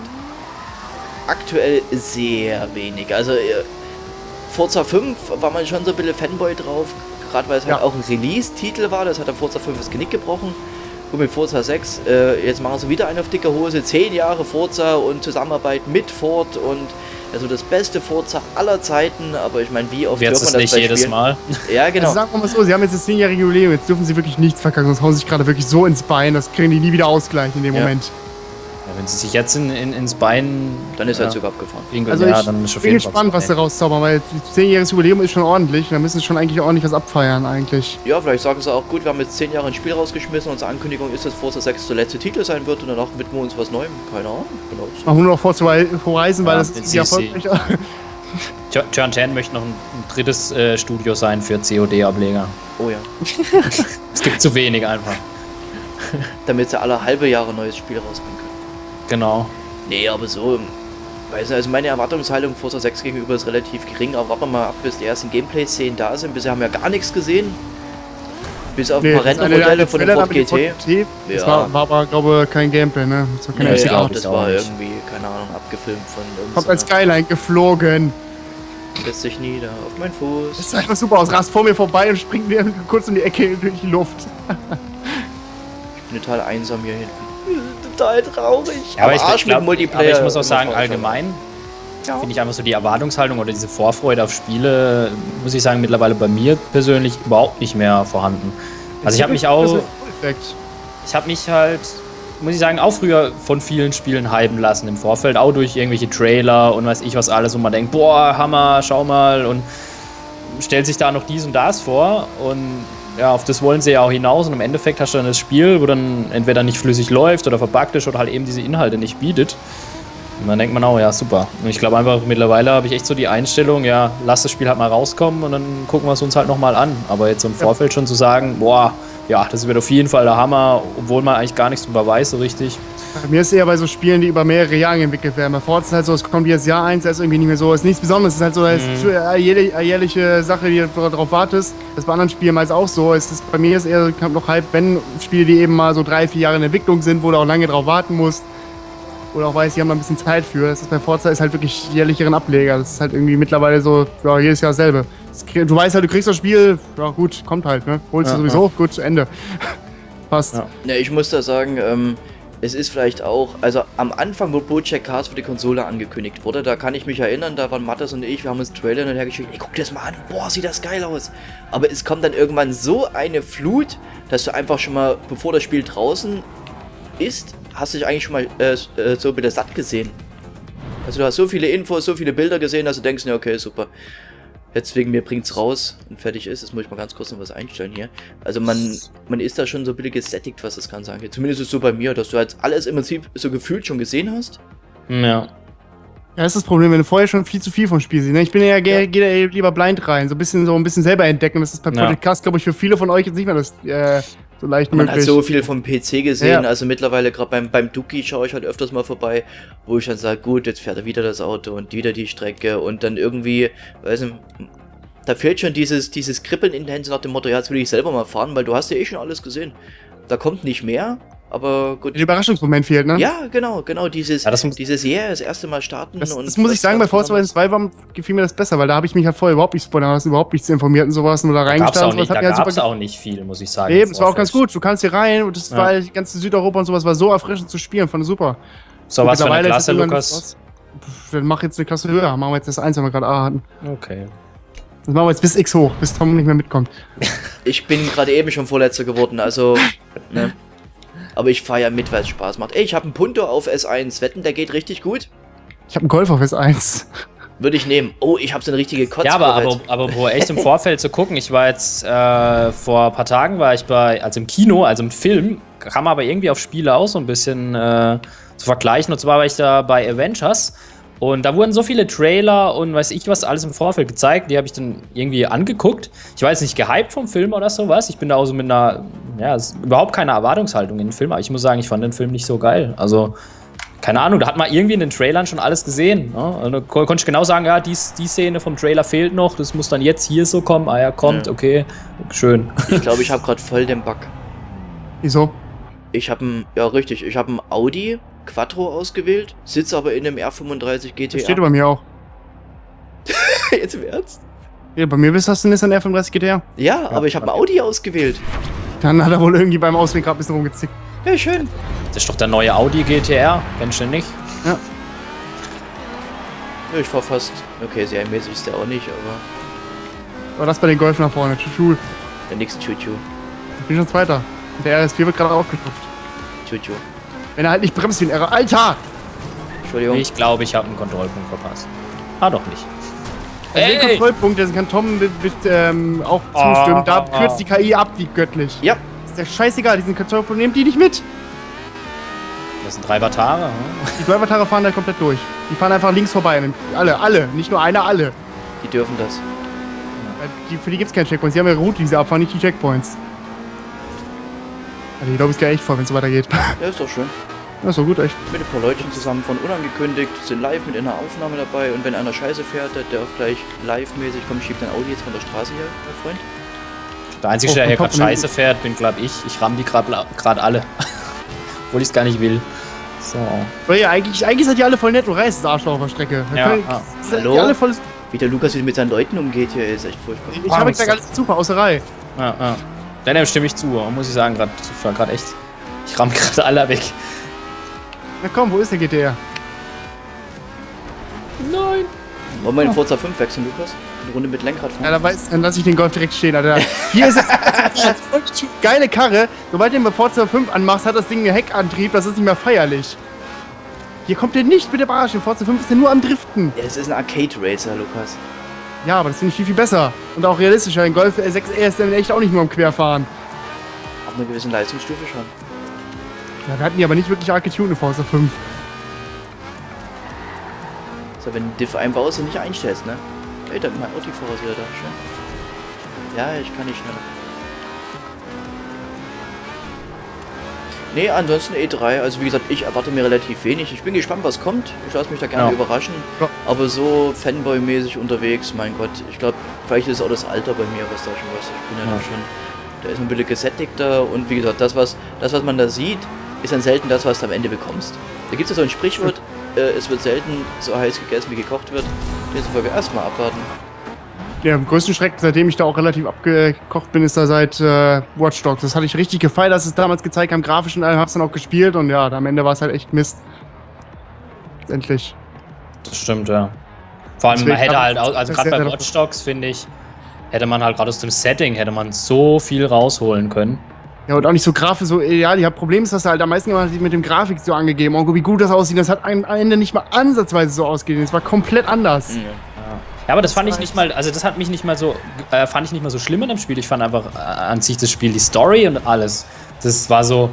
aktuell sehr wenig. Also äh, Forza 5 war man schon so ein bisschen Fanboy drauf, gerade weil es halt Ja. auch ein Release-Titel war, das hat der Forza 5 das Genick gebrochen. Gut, mit Forza 6, äh, jetzt machen sie wieder einen auf dicke Hose, 10 Jahre Forza und Zusammenarbeit mit Ford und also das beste Forza aller Zeiten, aber ich meine, wie oft Jetzt hört ist man das nicht bei jedes Spielen? Mal. Ja, genau. Also sagen wir mal so, sie haben jetzt das 10-jährige Jubiläum, jetzt dürfen sie wirklich nichts verkacken, sonst hauen sie sich gerade wirklich so ins Bein, das kriegen die nie wieder ausgleichen in dem Ja. Moment. Ja, wenn sie sich jetzt in, in, ins Bein Dann ist ja, halt sogar abgefahren. pinkeln, Also ja, ich dann ist auf bin gespannt, was sie rauszaubern, weil 10-jähriges Jubiläum ist schon ordentlich, da müssen sie schon eigentlich ordentlich was abfeiern eigentlich. Ja, vielleicht sagen sie auch, gut, wir haben jetzt 10 Jahre ein Spiel rausgeschmissen, unsere Ankündigung ist, dass Forza 6 der letzte Titel sein wird und danach widmen wir uns was Neuem. Keine Ahnung. Genau. so. Machen wir nur noch vor zu Horizon, weil Ja, das den ist ja erfolgreich. Turn 10 möchte noch ein, ein drittes äh, Studio sein für COD-Ableger. Oh ja. Es gibt zu wenig einfach. Damit sie alle halbe Jahre ein neues Spiel rausbringen können. Genau. Nee, aber so. Weiß nicht, also meine Erwartungshaltung Forza 6 gegenüber ist relativ gering, aber warten wir mal ab, bis die ersten Gameplay-Szenen da sind. Bisher haben wir gar nichts gesehen. Bis auf ein paar Rendermodelle der von dem Ford GT. GT. Das Ja. war, war aber, glaube ich, kein Gameplay, ne? Das war keine Nee, ja, das war irgendwie, keine Ahnung, abgefilmt von Kommt als. Skyline geflogen. Setzt sich nieder auf meinen Fuß. Das sah einfach super aus. Rast vor mir vorbei und springt mir kurz um die Ecke durch die Luft. Ich bin total einsam hier hinten. Total traurig. Ja, aber, ich, Arsch ich, glaub, mit Multiplayer. aber ich muss auch sagen, allgemein Ja. finde ich einfach so die Erwartungshaltung oder diese Vorfreude auf Spiele, muss ich sagen, mittlerweile bei mir persönlich überhaupt nicht mehr vorhanden. Also ich habe mich auch, Effekt. ich habe mich halt, muss ich sagen, auch früher von vielen Spielen hypen lassen im Vorfeld, auch durch irgendwelche Trailer und weiß ich was alles, wo man denkt, boah, Hammer, schau mal und stellt sich da noch dies und das vor und ja, auf das wollen sie ja auch hinaus und im Endeffekt hast du dann das Spiel, wo dann entweder nicht flüssig läuft oder verbuggt ist oder halt eben diese Inhalte nicht bietet. Und dann denkt man auch, ja, super. Und ich glaube einfach, mittlerweile habe ich echt so die Einstellung, ja, lass das Spiel halt mal rauskommen und dann gucken wir es uns halt nochmal an. Aber jetzt im Vorfeld schon zu sagen, boah, ja, das wird auf jeden Fall der Hammer, obwohl man eigentlich gar nichts drüber weiß so richtig. Bei mir ist es eher bei so Spielen, die über mehrere Jahre entwickelt werden. Bei Forza ist halt so, es kommt jedes Jahr eins, da ist irgendwie nicht mehr so, es ist nichts Besonderes, es ist halt so eine Mhm. jährliche, jährliche Sache, die du darauf wartest. Das ist bei anderen Spielen meist auch so. Es ist, bei mir ist eher kommt noch Hype, wenn Spiele, die eben mal so drei, vier Jahre in Entwicklung sind, wo du auch lange drauf warten musst. Oder auch weißt, die haben da ein bisschen Zeit für. Das ist bei Forza ist halt wirklich jährlicheren Ableger. Das ist halt irgendwie mittlerweile so, ja, jedes Jahr dasselbe. Das krieg- Du weißt halt, du kriegst das Spiel, ja gut, kommt halt, ne? Holst Ja, du sowieso, gut, Ende. Passt. Ja. Ja, ich muss da sagen, ähm, es ist vielleicht auch, also am Anfang, wo Project Cars für die Konsole angekündigt wurde, da kann ich mich erinnern, da waren Mattes und ich, wir haben uns Trailer hin und her geschickt, ey, guck dir das mal an, boah, sieht das geil aus. Aber es kommt dann irgendwann so eine Flut, dass du einfach schon mal, bevor das Spiel draußen ist, hast du dich eigentlich schon mal äh, äh, so bitte satt gesehen. Also du hast so viele Infos, so viele Bilder gesehen, dass du denkst, ja, okay, super. Jetzt wegen mir bringt's raus und fertig ist. Jetzt muss ich mal ganz kurz noch was einstellen hier. Also man, man ist da schon so ein bisschen gesättigt, was das Ganze angeht. Zumindest ist es so bei mir, dass du halt alles im Prinzip so gefühlt schon gesehen hast. Ja. Ja, das ist das Problem, wenn du vorher schon viel zu viel vom Spiel siehst. ne? Ich bin ja, Ja. gehe da eher lieber blind rein, so ein bisschen so ein bisschen selber entdecken. Das ist bei Ja. Project Cast, glaube ich, für viele von euch jetzt nicht mehr das äh, so leicht Man möglich. hat so viel vom PC gesehen, Ja. also mittlerweile gerade beim, beim Duki schaue ich halt öfters mal vorbei, wo ich dann sage, gut, jetzt fährt er wieder das Auto und wieder die Strecke und dann irgendwie, weiß nicht, da fehlt schon dieses, dieses Kribbeln in den Händen nach dem Motto, ja, jetzt will ich selber mal fahren, weil du hast ja eh schon alles gesehen. Da kommt nicht mehr Aber gut. Der Überraschungsmoment fehlt, ne? Ja, genau, genau. Dieses, Ja, das muss- dieses Yeah, das erste Mal starten. Das, und das muss ich sagen, bei Forza Horizon 2 war, gefiel mir das besser, weil da habe ich mich halt vorher überhaupt nicht spoilern lassen, überhaupt nichts informiert und sowas, nur da Da gab es reingestanden. auch, sowas nicht, hat da halt auch nicht viel, muss ich sagen. Eben, es war auch ganz gut. Du kannst hier rein und das Ja. war die ganze Südeuropa und sowas war so erfrischend zu spielen, fand ich super. So, was für eine Klasse, Lukas? was- Pff, Dann mach jetzt eine Klasse höher. Machen wir jetzt das 1, wenn wir gerade A hatten. Okay. Das machen wir jetzt bis X hoch, bis Tom nicht mehr mitkommt. Ich bin gerade eben schon Vorletzter geworden, also. ne. Aber ich fahre ja mit, weil es Spaß macht. Ey, ich habe einen Punto auf S1. Wetten, der geht richtig gut? Ich habe einen Golf auf S1. Würde ich nehmen. Oh, ich habe so eine richtige Kotz. Ja, aber, aber, aber wo echt im Vorfeld zu gucken, ich war jetzt äh, vor ein paar Tagen war ich bei, also im Kino, also im Film, kann man aber irgendwie auf Spiele auch so ein bisschen äh, zu vergleichen. Und zwar war ich da bei Avengers und da wurden so viele Trailer und weiß ich was alles im Vorfeld gezeigt, die habe ich dann irgendwie angeguckt. Ich war jetzt nicht gehypt vom Film oder sowas. Ich bin da auch so mit einer, ja, überhaupt keine Erwartungshaltung in den Film, aber ich muss sagen, ich fand den Film nicht so geil. Also keine Ahnung, da hat man irgendwie in den Trailern schon alles gesehen. Ne? Und da kon- konnte ich genau sagen, ja, dies, die Szene vom Trailer fehlt noch, das muss dann jetzt hier so kommen. Ah ja, kommt, Ja. okay, schön. Ich glaube, ich habe gerade voll den Bug. Wieso? Ich habe ein, ja richtig, ich habe ein Audi Quattro ausgewählt, sitze aber in einem R35 Das GTR. steht bei mir auch. Jetzt im Ernst? Ja, bei mir bist du ein Nissan R35 GTR. Ja, aber ich habe ein Audi ausgewählt. Dann hat er wohl irgendwie beim Auswählen gerade ein bisschen rumgezickt. Ja, schön. Das ist doch der neue Audi GTR, kennst du den nicht? Ja, ich fahr fast. Okay, serienmäßig ist der auch nicht, aber Aber das bei den Golf nach vorne. Tschu. der nächste Chuchu. Ich bin schon Zweiter. Der RS4 wird gerade aufgestopft. Chuchu. Wenn er halt nicht bremst wie ein R. Alter! Entschuldigung. Ich glaube, ich habe einen Kontrollpunkt verpasst. Ah, doch nicht. Also den Ey! Kontrollpunkt, den kann Tom mit, mit, ähm, auch Ah, zustimmen. Da ah, kürzt die KI ab, wie göttlich. Ja, Ist der scheißegal, diesen Kontrollpunkt nehmt die nicht mit. Das sind drei Vatare. Hm? Die Driver-Tare fahren da komplett durch. Die fahren einfach links vorbei. Alle, alle. Nicht nur einer, alle. die dürfen das. Weil Die, für die gibt's keine Checkpoints. Die haben ja Route, die sie abfahren, nicht die Checkpoints. Also ich glaube, es geht echt voll, wenn es weitergeht. Ja, ist doch schön. Das ist doch gut, echt. Mit ein paar Leutchen zusammen von unangekündigt, sind live mit einer Aufnahme dabei und wenn einer Scheiße fährt, der darf gleich live-mäßig kommen, schiebt dein Audi jetzt von der Straße hier, mein Freund. Der Einzige, Oh, der hier gerade scheiße fährt, bin, glaube ich. Ich ramm die gerade alle. Obwohl ich es gar nicht will. So. Weil ja, eigentlich, eigentlich seid ihr alle voll nett und reißt das Arschloch auf der Strecke. Ja, ja. seid Hallo? alle voll, Wie der Lukas wieder mit seinen Leuten umgeht hier, ist echt furchtbar. ich habe gesagt, alles super, Außerei. Ja, ja. Ja, dem stimme ich zu, muss ich sagen, gerade gerade echt. Ich ramm gerade alle weg. Na komm, wo ist der GTR? Nein. Wollen wir in Forza 5 wechseln, Lukas? Eine Runde mit Lenkrad fahren? Ja, da weiß, dann lasse ich den Golf direkt stehen, Alter. Hier ist es. geile Karre. Sobald du den bei Forza 5 anmachst, hat das Ding einen Heckantrieb. Das ist nicht mehr feierlich. Hier kommt der nicht mit dem Arsch. In Forza 5 ist der nur am Driften. Ja, das ist ein Arcade-Racer, Lukas. Ja, aber das finde ich viel, viel besser. Und auch realistischer. Ein Golf 6R ist dann echt auch nicht nur am Querfahren. Ab einer gewissen Leistungsstufe schon. Ja, wir hatten die aber nicht wirklich arg getuned in Forza 5. So, wenn du Diff einbaust und nicht einstellst, ne? Ey, da mein Autofahrer ist wieder da, schön. Ja, ich kann nicht schneller. Nee, ansonsten E3, also wie gesagt, ich erwarte mir relativ wenig. Ich bin gespannt, was kommt. Ich lasse mich da gerne Ja. überraschen. Ja. Aber so Fanboy-mäßig unterwegs, mein Gott, ich glaube, vielleicht ist auch das Alter bei mir, was da schon was. Ich bin ja, Ja. schon, da ist man ein bisschen gesättigter und wie gesagt, das was, das, was man da sieht, ist dann selten das, was du am Ende bekommst. Da gibt es ja so ein Sprichwort, äh, es wird selten so heiß gegessen, wie gekocht wird. Demzufolge erstmal abwarten. Ja, am größten Schreck, seitdem ich da auch relativ abgekocht bin, ist da seit äh, Watch Dogs. Das hatte ich richtig gefeiert, dass es damals gezeigt haben, grafisch und allem, hab's dann auch gespielt und ja, am Ende war es halt echt Mist. Letztendlich. Das stimmt, ja. Vor allem, Deswegen man hätte halt, also gerade bei Watch Dogs, finde ich, hätte man halt gerade aus dem Setting, hätte man so viel rausholen können. Ja, und auch nicht so grafisch, so, ja, die Problem ist, dass er halt am meisten immer mit dem Grafik so angegeben, oh, wie gut das aussieht. Das hat am Ende nicht mal ansatzweise so ausgesehen. Es war komplett anders. Mhm. Ja, aber das fand ich nicht mal, also das hat mich nicht mal so, äh, fand ich nicht mal so schlimm in dem Spiel. Ich fand einfach äh, an sich das Spiel, die Story und alles. Das war so,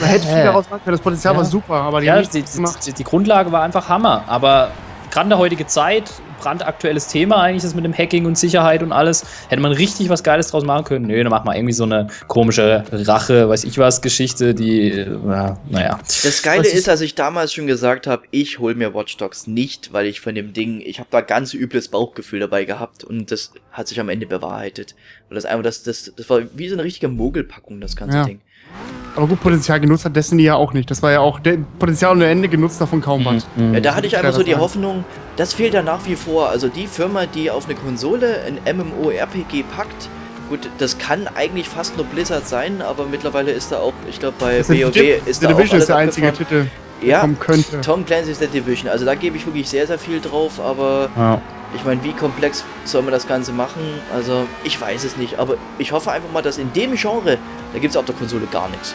Man hätte viel daraus machen können, das Potenzial Ja. war super, aber die ja, die, die, die Grundlage war einfach Hammer. Aber gerade in der heutigen Zeit, brandaktuelles Thema eigentlich, das mit dem Hacking und Sicherheit und alles, hätte man richtig was Geiles draus machen können. Nö, dann macht man irgendwie so eine komische Rache, weiß ich was, Geschichte, die, äh, ja, naja. Das Geile Was ist- ist, dass ich damals schon gesagt habe, ich hol mir Watch Dogs nicht, weil ich von dem Ding, ich habe da ganz übles Bauchgefühl dabei gehabt und das hat sich am Ende bewahrheitet. Und das einfach, das, das, das war wie so eine richtige Mogelpackung, das ganze Ja. Ding. Aber gut, Potenzial genutzt hat Destiny ja auch nicht. Das war ja auch der Potenzial ohne Ende genutzt, davon kaum was. Ja, da hatte ich einfach so die Hoffnung, das fehlt ja nach wie vor. Also die Firma, die auf eine Konsole ein MMORPG packt, gut, das kann eigentlich fast nur Blizzard sein, aber mittlerweile ist da auch, ich glaube bei Das WoW The ist da auch Division alles ist der einzige. Titel, der Ja, kommen könnte. Tom Clancy's The Division. Also da gebe ich wirklich sehr, sehr viel drauf, aber Ja. ich meine, wie komplex soll man das Ganze machen? Also ich weiß es nicht, aber ich hoffe einfach mal, dass in dem Genre, da gibt es auf der Konsole gar nichts.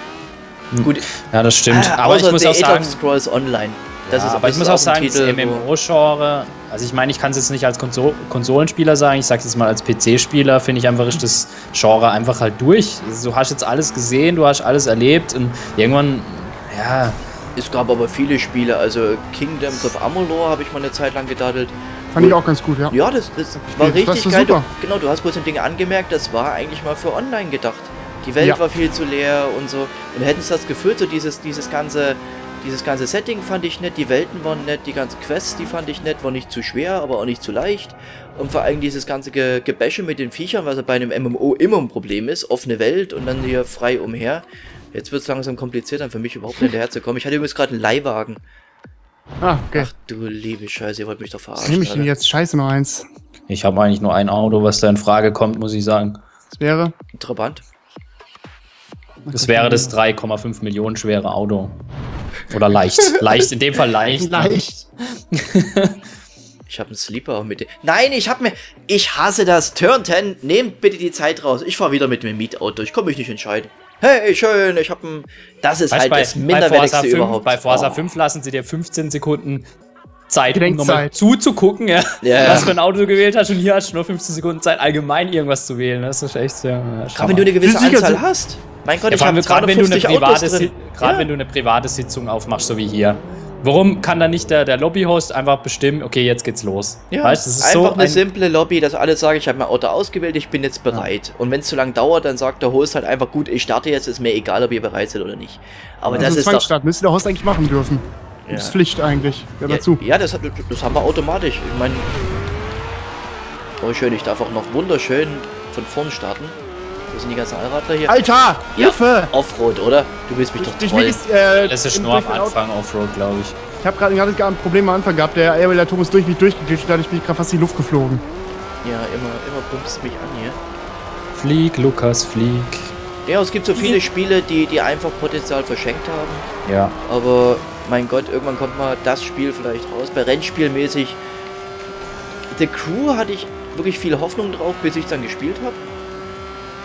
Hm. Gut, ja, das stimmt. ah, aber ich außer muss The auch Age sagen, of Scrolls Online. Das ja, ist, aber das ich muss auch sagen, ein das Titel, wo- MMO-Genre, also ich meine, ich kann es jetzt nicht als Konso Konsolenspieler sagen, ich sage jetzt mal als PC-Spieler, finde ich einfach ist das Genre einfach halt durch. Also, du hast jetzt alles gesehen, du hast alles erlebt und irgendwann, ja, Es gab aber viele Spiele, also Kingdoms of Amalur habe ich mal eine Zeit lang gedaddelt. Fand ich auch ganz gut, ja. Ja, das, das war Das richtig war geil. Du, super. genau, du hast bloß ein Ding angemerkt, das war eigentlich mal für online gedacht. Die Welt Ja. war viel zu leer und so. Und hätten sie das gefüllt, so dieses, dieses ganze, dieses ganze Setting fand ich nett, die Welten waren nett, die ganzen Quests, die fand ich nett, war nicht zu schwer, aber auch nicht zu leicht. Und vor allem dieses ganze Ge Gebäsche mit den Viechern, was ja bei einem MMO immer ein Problem ist, offene Welt und dann hier frei umher. Jetzt wird es langsam kompliziert, dann für mich überhaupt nicht hinterherzukommen. Ich hatte übrigens gerade einen Leihwagen. Ah, okay. Ach du liebe Scheiße, ihr wollt mich doch Was verarschen. nehme ich denn jetzt? Scheiße, noch eins. ich habe eigentlich nur ein Auto, was da in Frage kommt, muss ich sagen. Das wäre. Ein Trabant? Das wäre das 3,5 Millionen schwere Auto. Oder leicht. leicht, in dem Fall leicht. Leicht. Ich habe einen Sleeper mit dem. Nein, ich habe mir. Ich hasse das. Turn 10, nehmt bitte die Zeit raus. Ich fahre wieder mit dem Mietauto. Ich kann mich nicht entscheiden. Hey, schön, ich habe ein. Das ist Weißt, halt bei, das bei, minderwertigste Forza 5, überhaupt. bei Forza Oh. 5 lassen sie dir 15 Sekunden Zeit, um nochmal zuzugucken, ja, Ja, was ja. für ein Auto du gewählt hast. Und hier hast du nur 15 Sekunden Zeit, allgemein irgendwas zu wählen. Das ist echt sehr. Ja, Gerade wenn du eine gewisse Anzahl sind- hast. Mein Gott, ja, ich habe gerade wenn du eine 250 Autos private, drin. Gerade Ja. wenn du eine private Sitzung aufmachst, so wie hier. Warum kann dann nicht der, der Lobbyhost einfach bestimmen, okay, jetzt geht's los? Ja, weißt, das ist einfach so eine ein, simple Lobby, dass alle sagen, ich habe mein Auto ausgewählt, ich bin jetzt bereit. Und wenn es zu lang dauert, dann sagt der Host halt einfach, gut, ich starte jetzt, ist mir egal, ob ihr bereit seid oder nicht. Aber Das das ist doch... Zwangsstart. Müsste der Host eigentlich machen dürfen. Ja. Das ist Pflicht eigentlich. Ja, Ja, dazu. ja das, hat, das haben wir automatisch. Ich meine... Oh schön, ich darf auch noch wunderschön von vorn starten. Wo sind die ganzen Allradler hier? Alter! Ja. Hilfe! Offroad, oder? Du willst mich doch Ich, trollen. ich, äh, das ist nur am Anfang Offroad, glaube ich. Ich habe gerade gerade ein Problem am Anfang gehabt. Der Airway-Turm ist durch mich durchgeglitscht. Dadurch bin ich gerade fast in die Luft geflogen. Ja, immer, immer pumpst mich an hier. Flieg, Lukas, flieg. Ja, es gibt so viele Spiele, die, die einfach Potenzial verschenkt haben. Ja. Aber mein Gott, irgendwann kommt mal das Spiel vielleicht raus. Bei Rennspielmäßig. The Crew hatte ich wirklich viel Hoffnung drauf, bis ich dann gespielt habe.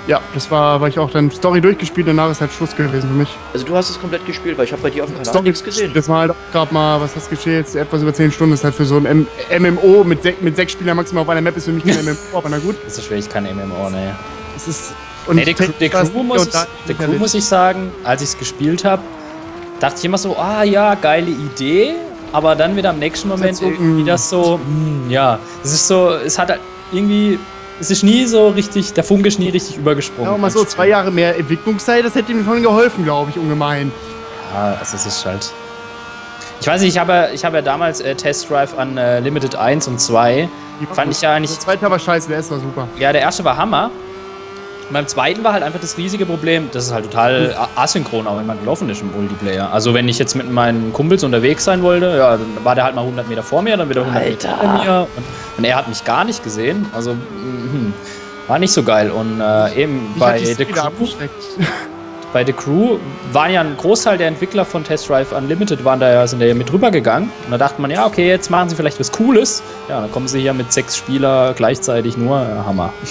Ja, das war, weil ich auch dann Story durchgespielt. Danach ist halt Schluss gewesen für mich. Also du hast es komplett gespielt, weil ich habe bei dir auf dem Kanal nichts gesehen. Das war halt auch gerade mal, was das geschehen jetzt, etwas über 10 Stunden. Das ist halt für so ein M MMO mit, sech, mit sechs Spielern maximal auf einer Map ist für mich kein MMO, aber na gut. Das ist wirklich kein MMO, ne. Es ist. Und Nee, der, Crew- der, das- Crew muss und ich, der Crew muss ich sagen, als ich es gespielt habe, dachte ich immer so, ah ja, geile Idee, aber dann wieder am nächsten Moment so, irgendwie das so, hm, ja, es ist so, es hat halt irgendwie, es ist nie so richtig, der Funke ist nie richtig übergesprungen. Ja, mal so, zwei Jahre mehr Entwicklungszeit, das hätte ihm schon geholfen, glaube ich, ungemein. Ja, also es ist halt. Ich weiß nicht, ich habe ja, ich habe ja damals äh, Test Drive an äh, Limited 1 und 2. Die Fand ich ja eigentlich. Der zweite war scheiße, der erste war super. Ja, der erste war Hammer. Und beim zweiten war halt einfach das riesige Problem, dass es halt total asynchron auch immer gelaufen ist im Multiplayer. Also wenn ich jetzt mit meinen Kumpels unterwegs sein wollte, ja, dann war der halt mal 100 Meter vor mir, dann wieder 100 Meter Alter. hinter mir. Und, und er hat mich gar nicht gesehen. Also mhm, war nicht so geil. Und äh, eben Ich bei The Crew. bei The Crew waren ja ein Großteil der Entwickler von Test Drive Unlimited waren da ja, sind da ja mit rübergegangen. Und da dachte man, ja, okay, jetzt machen sie vielleicht was Cooles. Ja, dann kommen sie hier mit sechs Spieler gleichzeitig nur. Ja, Hammer.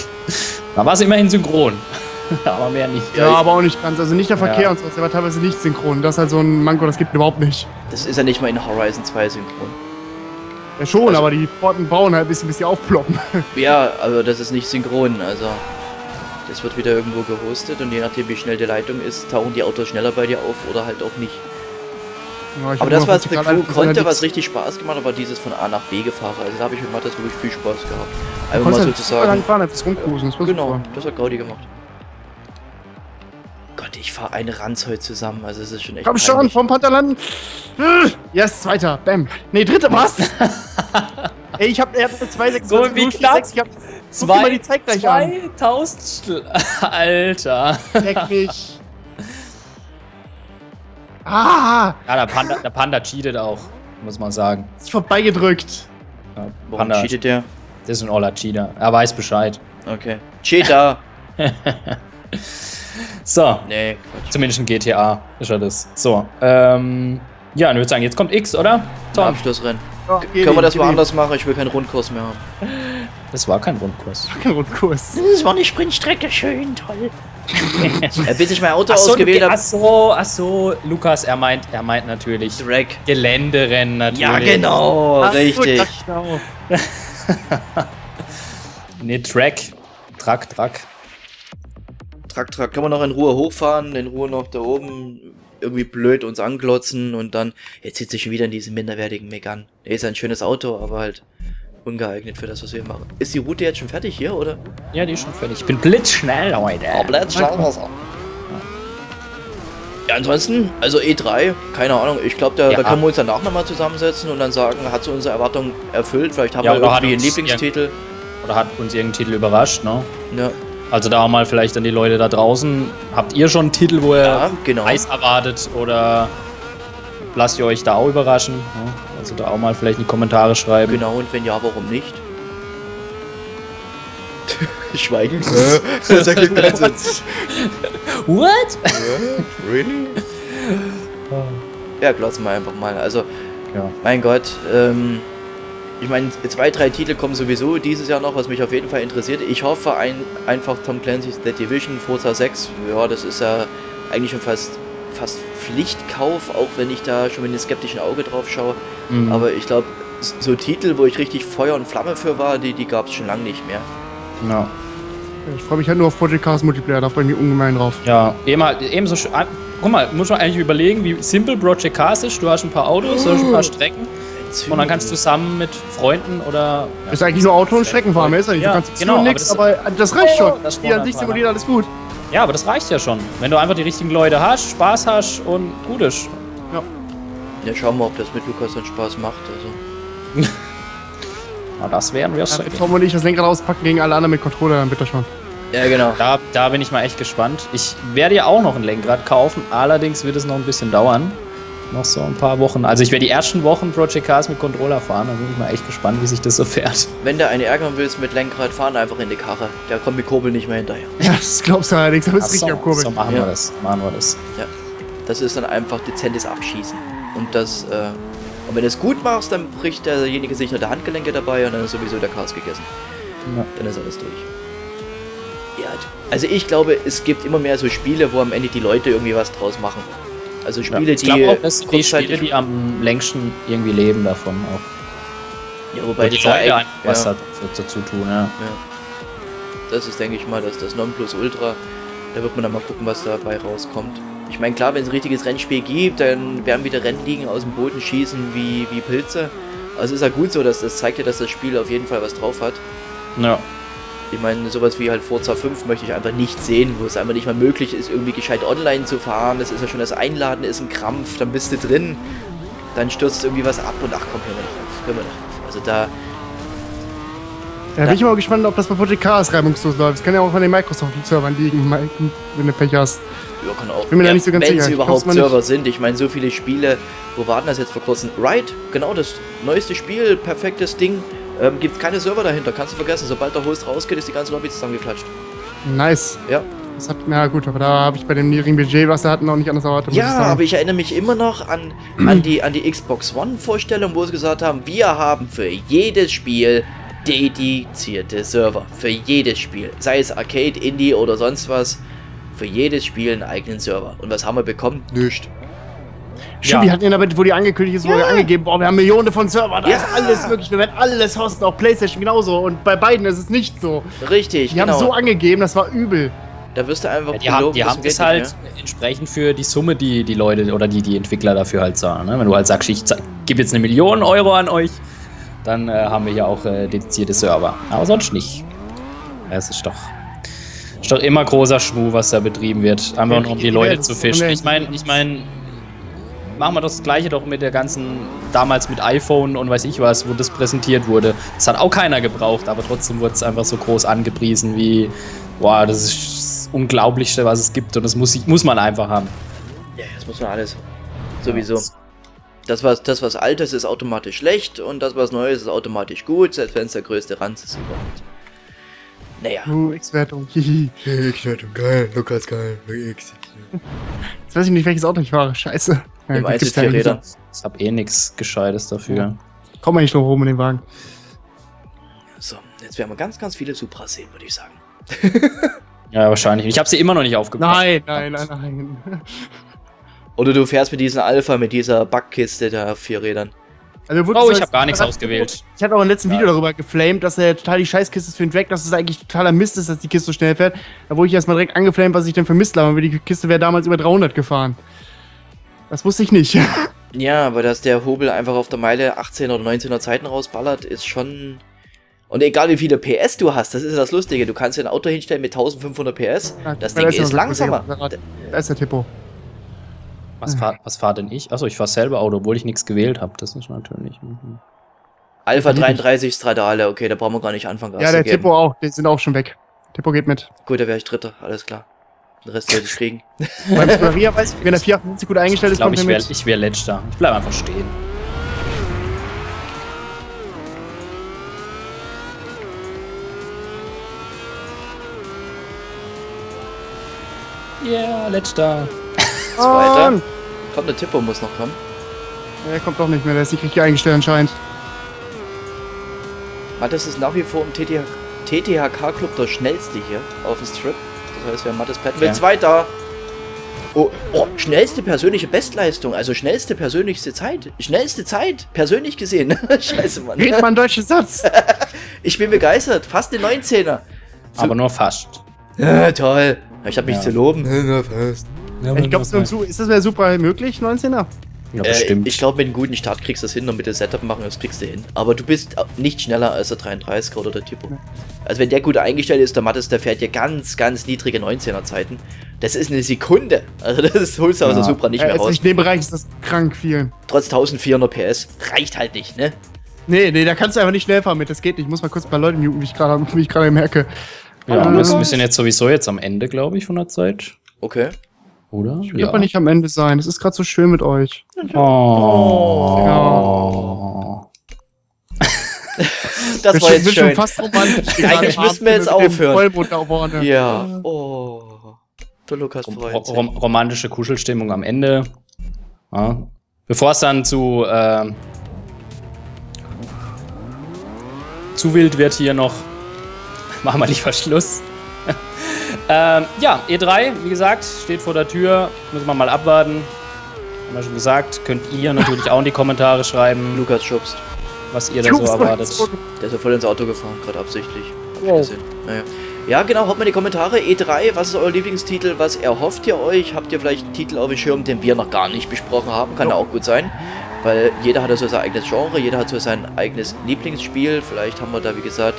Da war es immerhin synchron. aber mehr nicht. Ja, aber auch nicht ganz. Also nicht der Verkehr Ja. und so, der war teilweise nicht synchron. Das ist halt so ein Manko, das gibt überhaupt nicht. Das ist ja nicht mal in Horizon 2 synchron. Ja, schon, Also- aber die Porten bauen halt ein bisschen, bis die aufploppen. Ja, aber das ist nicht synchron, also. Das wird wieder irgendwo gehostet und je nachdem wie schnell die Leitung ist, tauchen die Autos schneller bei dir auf oder halt auch nicht. Ja, ich Aber das, was einfach konnte, was richtig Spaß gemacht hat, war dieses von A nach B gefahren. Also da habe ich mit Mattes wirklich viel Spaß gehabt. Einfach mal super lang sozusagen. fahren, einfach rumcruisen, das Genau, super. das hat Gaudi gemacht. Gott, ich fahre eine Ranz heute zusammen, also es ist schon echt. Komm schon, vom Pantalon. Yes, zweiter. Bam. Nee, dritte, was? Ey, ich hab, er hat eine 2,26. So wie knapp. Ich hab, dir mal die Zeit gleich an. 2000 Schl Alter. Leck mich. Ah! Ja, der Panda, der Panda cheatet auch, muss man sagen. Ist vorbeigedrückt. Ja, Warum Panda, cheatet der? das ist ein Oller Cheater. Er weiß Bescheid. Okay. Cheater! So, nee, Quatsch. zumindest in GTA ist er das. So, ähm, ja, ich würde sagen, jetzt kommt X, oder? Tom, Abschlussrennen. Ja, Können wir das woanders machen? Ich will keinen Rundkurs mehr haben. Das war kein Rundkurs. Kein Rundkurs. Das war eine Sprintstrecke, schön, toll. bis ich mein Auto Ach so, ausgewählt ach habe. so, ach so, Lukas, er meint, er meint natürlich Drag. Geländerennen natürlich. Ja, genau, Ach, gut, richtig. ach, genau. Nee, Track. Track, Track. Track, Track. Können wir noch in Ruhe hochfahren, in Ruhe noch da oben irgendwie blöd uns anglotzen und dann, jetzt sitze ich schon wieder in diesem minderwertigen Megan. Nee, ist ein schönes Auto, aber halt ungeeignet für das, was wir machen. Ist die Route jetzt schon fertig hier, oder? Ja, die ist schon fertig. Ich bin blitzschnell heute. Blitz, Ja, ansonsten, also E3, keine Ahnung, ich glaube, da, Ja. da können wir uns danach nochmal zusammensetzen und dann sagen, hat so unsere Erwartungen erfüllt, vielleicht haben Ja, wir irgendwie einen Lieblingstitel. Oder hat uns irgendein Titel überrascht, ne? Ja, Also da mal vielleicht an die Leute da draußen. Habt ihr schon einen Titel, wo ihr ja genau. Eis erwartet oder lasst ihr euch da auch überraschen? Ne? Also da auch mal vielleicht in die Kommentare schreiben. Genau, und wenn ja, warum nicht? Schweigen. das ergibt keinen Sinn. What? really? Ja, glotzen wir einfach mal. Also, Ja. mein Gott, ähm, ich meine, zwei, drei Titel kommen sowieso dieses Jahr noch, was mich auf jeden Fall interessiert. Ich hoffe ein, einfach Tom Clancy's The Division, Forza 6, ja, das ist ja eigentlich schon fast, fast Pflichtkauf, auch wenn ich da schon mit einem skeptischen Auge drauf schaue. Mhm. Aber ich glaube, so Titel, wo ich richtig Feuer und Flamme für war, die, die gab es schon lange nicht mehr. ja. Ich freue mich halt nur auf Project Cars Multiplayer, da freue ich mich ungemein drauf. Ja, eben ebenso. sch- ah, Guck mal, muss man eigentlich überlegen, wie simpel Project Cars ist. Du hast ein paar Autos, du hast ein paar Strecken und dann kannst du zusammen mit Freunden oder. Ja, Ist eigentlich nur Auto und Streckenfahren, mehr ist ja nicht. Ja, du kannst genau, genau, aber aber das reicht schon. das Die an sich das simulieren, alles gut. Ja, aber das reicht ja schon. Wenn du einfach die richtigen Leute hast, Spaß hast und gut ist. Ja, schauen wir, ob das mit Lukas dann Spaß macht. Also. Na, das werden wir Ja, sehen. Tom und ich das Lenkrad auspacken gegen alle anderen mit Controller, dann bitte schon. Ja, genau. Da, da bin ich mal echt gespannt. Ich werde ja auch noch ein Lenkrad kaufen, allerdings wird es noch ein bisschen dauern. Noch so ein paar Wochen. Also ich werde die ersten Wochen Project Cars mit Controller fahren, da bin ich mal echt gespannt, wie sich das so fährt. Wenn du eine ärgern willst mit Lenkrad, fahren einfach in die Karre. Der kommt mit Kurbel nicht mehr hinterher. Ja, das glaubst du allerdings, Ach du richtig am so, Kurbeln. so machen Ja. wir das. Machen wir das. Das ist dann einfach dezentes Abschießen. Und das, äh, und wenn du es gut machst, dann bricht derjenige sich nur der Handgelenke dabei und dann ist sowieso der Chaos gegessen. Ja. Dann ist alles durch. Ja, also ich glaube, es gibt immer mehr so Spiele, wo am Ende die Leute irgendwie was draus machen. Also Spiele, ich die auch, die Spiele, die am längsten irgendwie leben davon auch. ja, wobei die ja Leute einfach was ja. dazu, tun, ja. Das ist, denke ich mal, das, das Nonplusultra. Da wird man dann mal gucken, was dabei rauskommt. Ich meine, klar, wenn es ein richtiges Rennspiel gibt, dann werden wieder Rennligen aus dem Boden schießen wie, wie Pilze. Also ist ja gut so, dass das zeigt ja, dass das Spiel auf jeden Fall was drauf hat. Ja. Ich meine, sowas wie halt Forza 5 möchte ich einfach nicht sehen, wo es einfach nicht mal möglich ist, irgendwie gescheit online zu fahren. Das ist ja schon das Einladen, ist ein Krampf, dann bist du drin, dann stürzt irgendwie was ab und ach komm, hör mal noch auf, hör mal noch auf. Also da, Ja, bin ich mal gespannt, ob das bei Project Cars reibungslos läuft. Das kann ja auch an den Microsoft-Servern liegen, wenn du Pech hast. Ja, kann auch. bin mir da nicht so ganz wenn sicher. sie Ich überhaupt mal nicht. Server sind. Ich meine, so viele Spiele. Wo warten das jetzt vor kurzem? Right, genau das neueste Spiel, perfektes Ding. Ähm, Gibt keine Server dahinter, kannst du vergessen. Sobald der Host rausgeht, ist die ganze Lobby zusammengeklatscht. Nice. Ja. Das hat, na gut, aber da habe ich bei dem niedrigen Budget, was sie hatten, auch nicht anders erwartet. ich Ja, sagen. aber ich erinnere mich immer noch an, an, die, an die Xbox One-Vorstellung, wo sie gesagt haben, wir haben für jedes Spiel dedizierte Server. Für jedes Spiel. Sei es Arcade, Indie oder sonst was. Für jedes Spiel einen eigenen Server. Und was haben wir bekommen? Nichts. Stimmt, Ja. die hatten ja damit, wo die angekündigt ist, wurde angegeben, boah, wir haben Millionen von Servern, da Ja. ist alles möglich, wir werden alles hosten, auch Playstation genauso. Und bei beiden ist es nicht so. Richtig, Die genau. haben so angegeben, das war übel. da wirst du einfach Ja, die haben, die haben das halt nicht entsprechend für die Summe, die die Leute oder die, die Entwickler dafür halt zahlen. Ne? Wenn du halt sagst, ich gebe jetzt eine Million Euro an euch, dann äh, haben wir hier auch äh, dedizierte Server. Aber sonst nicht. Ja, Es ist doch, ist doch immer großer Schmuh, was da betrieben wird. Einfach nur um die Leute zu fischen. Ich meine, ich meine, machen wir das gleiche doch mit der ganzen, damals mit iPhone und weiß ich was, wo das präsentiert wurde. Das hat auch keiner gebraucht, aber trotzdem wurde es einfach so groß angepriesen wie, boah, das ist das Unglaublichste, was es gibt und das muss, ich- muss man einfach haben. Ja, das muss man alles. Sowieso. Das was, das, was Altes ist automatisch schlecht und das, was Neues ist automatisch gut, selbst wenn es der größte Ranz ist überhaupt. Naja. Uh, X-Wertung. Hihi. X-Wertung, geil, Lukas geil, X. Jetzt weiß ich nicht, welches Auto ich fahre. Scheiße. Im Eins gibt's ist vier ja Räder. Ich hab eh nix Gescheites dafür. Ja. Komm mal nicht drum rum in den Wagen. So, jetzt werden wir ganz, ganz viele Supras sehen, würde ich sagen. Ja, wahrscheinlich. Ich habe sie immer noch nicht aufgepasst. Nein, nein, nein, nein. Oder du fährst mit diesem Alpha, mit dieser Backkiste da auf vier Rädern. Also, Oh, ich habe gar nichts ausgewählt. Ich hatte auch im letzten Ja. Video darüber geflamed, dass er total die Scheißkiste ist für den Drag, dass es eigentlich totaler Mist ist, dass die Kiste so schnell fährt. Da wurde ich erstmal direkt angeflamed, was ich denn für Mist laber, weil die Kiste wäre damals über 300 gefahren. Das wusste ich nicht. Ja, aber dass der Hobel einfach auf der Meile 18 oder 19er Zeiten rausballert, ist schon. Und egal wie viele PS du hast, das ist ja das Lustige. Du kannst dir ein Auto hinstellen mit 1500 PS. Ja, Das da Ding ist ist langsamer. Da ist der Tippo. Was fahr, was fahr denn ich? Achso, ich fahr selber Auto, obwohl ich nichts gewählt habe. Das ist natürlich. Mhm. Alpha Lieb ich. 33 Stradale, okay, da brauchen wir gar nicht anfangen. Ja, der. Tippo auch. Die sind auch schon weg. Tippo geht mit. Gut, da wäre ich Dritter, alles klar. Den Rest sollte ich kriegen. Squaria weiß ich, wenn der 458 gut eingestellt ist, glaube, kommt ich er wäre mit. ich wär letzter. Ich bleib einfach stehen. Yeah, letzter. Zweiter. Und- Komm, der Tippo muss noch kommen. Er kommt doch nicht mehr, der ist nicht richtig eingestellt anscheinend. Mattes ist nach wie vor im TTH TTHK-Club der schnellste hier auf dem Strip. Das haben Mattes Ja. mit Zweiter. Oh, oh, schnellste persönliche Bestleistung, also schnellste persönlichste Zeit. Schnellste Zeit, persönlich gesehen. Scheiße, Mann. Red mal einen deutschen Satz. Ich bin begeistert, fast den 19er. Aber nur fast. Ja, toll. Ich hab mich Ja. zu loben. Na, fast. Ich glaube, ist das wäre super möglich, 19er? Ja, Äh, bestimmt. ich glaube, mit einem guten Start kriegst du das hin und mit dem Setup machen, das kriegst du hin. Aber du bist nicht schneller als der 33er oder der Tipo. Also wenn der gut eingestellt ist, der Mattes, der fährt ja ganz, ganz niedrige 19er Zeiten. Das ist eine Sekunde. Also das holst du aus der Ja. Supra nicht Äh, mehr also raus. in dem Bereich ist das krank viel. Trotz 1400 PS reicht halt nicht, ne? Nee, nee, da kannst du einfach nicht schnell fahren mit. Das geht nicht. Ich muss mal kurz ein paar Leute muten, wie ich gerade wie ich gerade merke. ja, äh, wir sind jetzt sowieso jetzt am Ende, glaube ich, von der Zeit. Okay. Oder? Ich will aber nicht am Ende sein. Das ist gerade so schön mit euch. Oh. Das war Wir jetzt sind schon schön. fast romantisch. Eigentlich müssten wir jetzt aufhören. Vollmond da vorne. Ja. Oh. Der Lukas Rom freut sich. rom romantische Kuschelstimmung am Ende. Ja. Bevor es dann zu, ähm, zu wild wird hier noch, machen wir lieber Schluss. Ähm, ja, E3, wie gesagt, steht vor der Tür. Müssen wir mal abwarten. Haben wir schon gesagt. Könnt ihr natürlich auch in die Kommentare schreiben, Lukas schubst. was ihr da so erwartet. Der ist ja voll ins Auto gefahren, gerade absichtlich. Hab ich Wow. gesehen. Naja. Ja, genau, haut mal in die Kommentare. E3, was ist euer Lieblingstitel? Was erhofft ihr euch? Habt ihr vielleicht einen Titel auf dem Schirm, den wir noch gar nicht besprochen haben? Kann ja auch gut sein. Weil jeder hat ja so sein eigenes Genre, jeder hat so sein eigenes Lieblingsspiel. Vielleicht haben wir da, wie gesagt,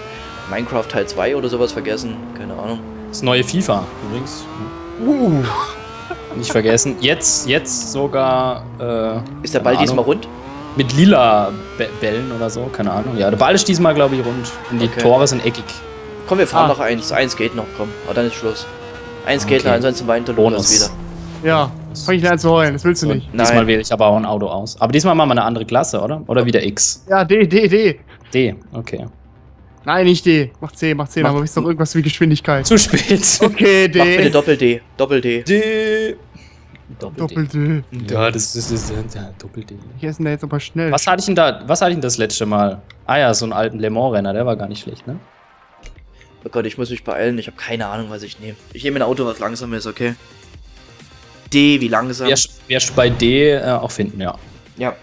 Minecraft Teil 2 oder sowas vergessen. Keine Ahnung. Das neue FIFA übrigens. Nicht vergessen. Jetzt, jetzt sogar. Äh, Ist der Ball Ahnung. diesmal rund? Mit lila Be Bällen oder so, keine Ahnung. Ja, der Ball ist diesmal, glaube ich, rund. Und die Okay. Tore sind eckig. Komm, wir fahren Ah. noch eins. Eins geht noch, komm. Aber dann ist Schluss. Eins geht Okay. noch, ansonsten weint der Bonus. Wieder. Ja, fang ich nicht an zu heulen. Das willst du Und nicht. diesmal Nein. wähle ich aber auch ein Auto aus. Aber diesmal machen wir eine andere Klasse, oder? Oder wieder X? Ja, D, D, D. D, okay. Nein, nicht D. Mach C, mach C, Mach- aber ist doch irgendwas wie Geschwindigkeit. Zu spät. Okay, Mach bitte D. Doppel-D. Doppel-D. D. Doppel-D. Doppel D. Ja, das ist, das ist ja, Doppel-D. Ich esse da jetzt aber schnell. Was hatte ich denn da, was hatte ich denn das letzte Mal? Ah ja, so einen alten Le Mans-Renner, der war gar nicht schlecht, ne? Oh Gott, ich muss mich beeilen. Ich habe keine Ahnung, was ich nehme. Ich nehme ein Auto, was langsam ist, okay? D, wie langsam? Wirst wirst bei D äh, auch finden, ja. Ja.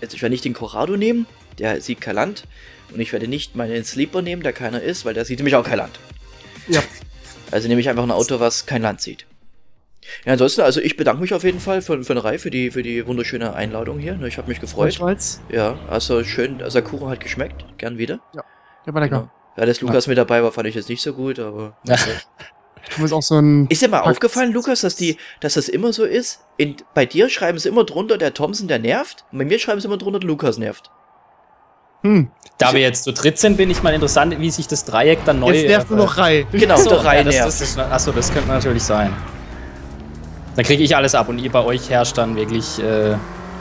Jetzt, ich werde nicht den Corrado nehmen, der sieht kein Land. Und ich werde nicht meinen Sleeper nehmen, der keiner ist, weil der sieht nämlich auch kein Land. Ja. Also nehme ich einfach ein Auto, was kein Land sieht. Ja, ansonsten, also ich bedanke mich auf jeden Fall für, für eine Reihe, für die, für die wunderschöne Einladung hier. ne, Ich habe mich gefreut. Schweiz? Ja, also schön, also der Kuchen hat geschmeckt. Gern wieder. Der war lecker. Ja. Ja, dass Lukas mit dabei war, fand ich jetzt nicht so gut, aber. Du bist auch so ein. Ist dir mal Pack- aufgefallen, Lukas, dass die, dass das immer so ist? In, bei dir schreiben sie immer drunter, der Thompson, der nervt. Und bei mir schreiben sie immer drunter, der Lukas nervt. Hm, Da wir jetzt zu dritt sind, bin ich mal interessant, wie sich das Dreieck dann neu. jetzt nervt äh, nur noch Rai. Genau, Achso, der Reihe ja, das, das ist, achso, das könnte natürlich sein. Dann kriege ich alles ab und ihr bei euch herrscht dann wirklich äh,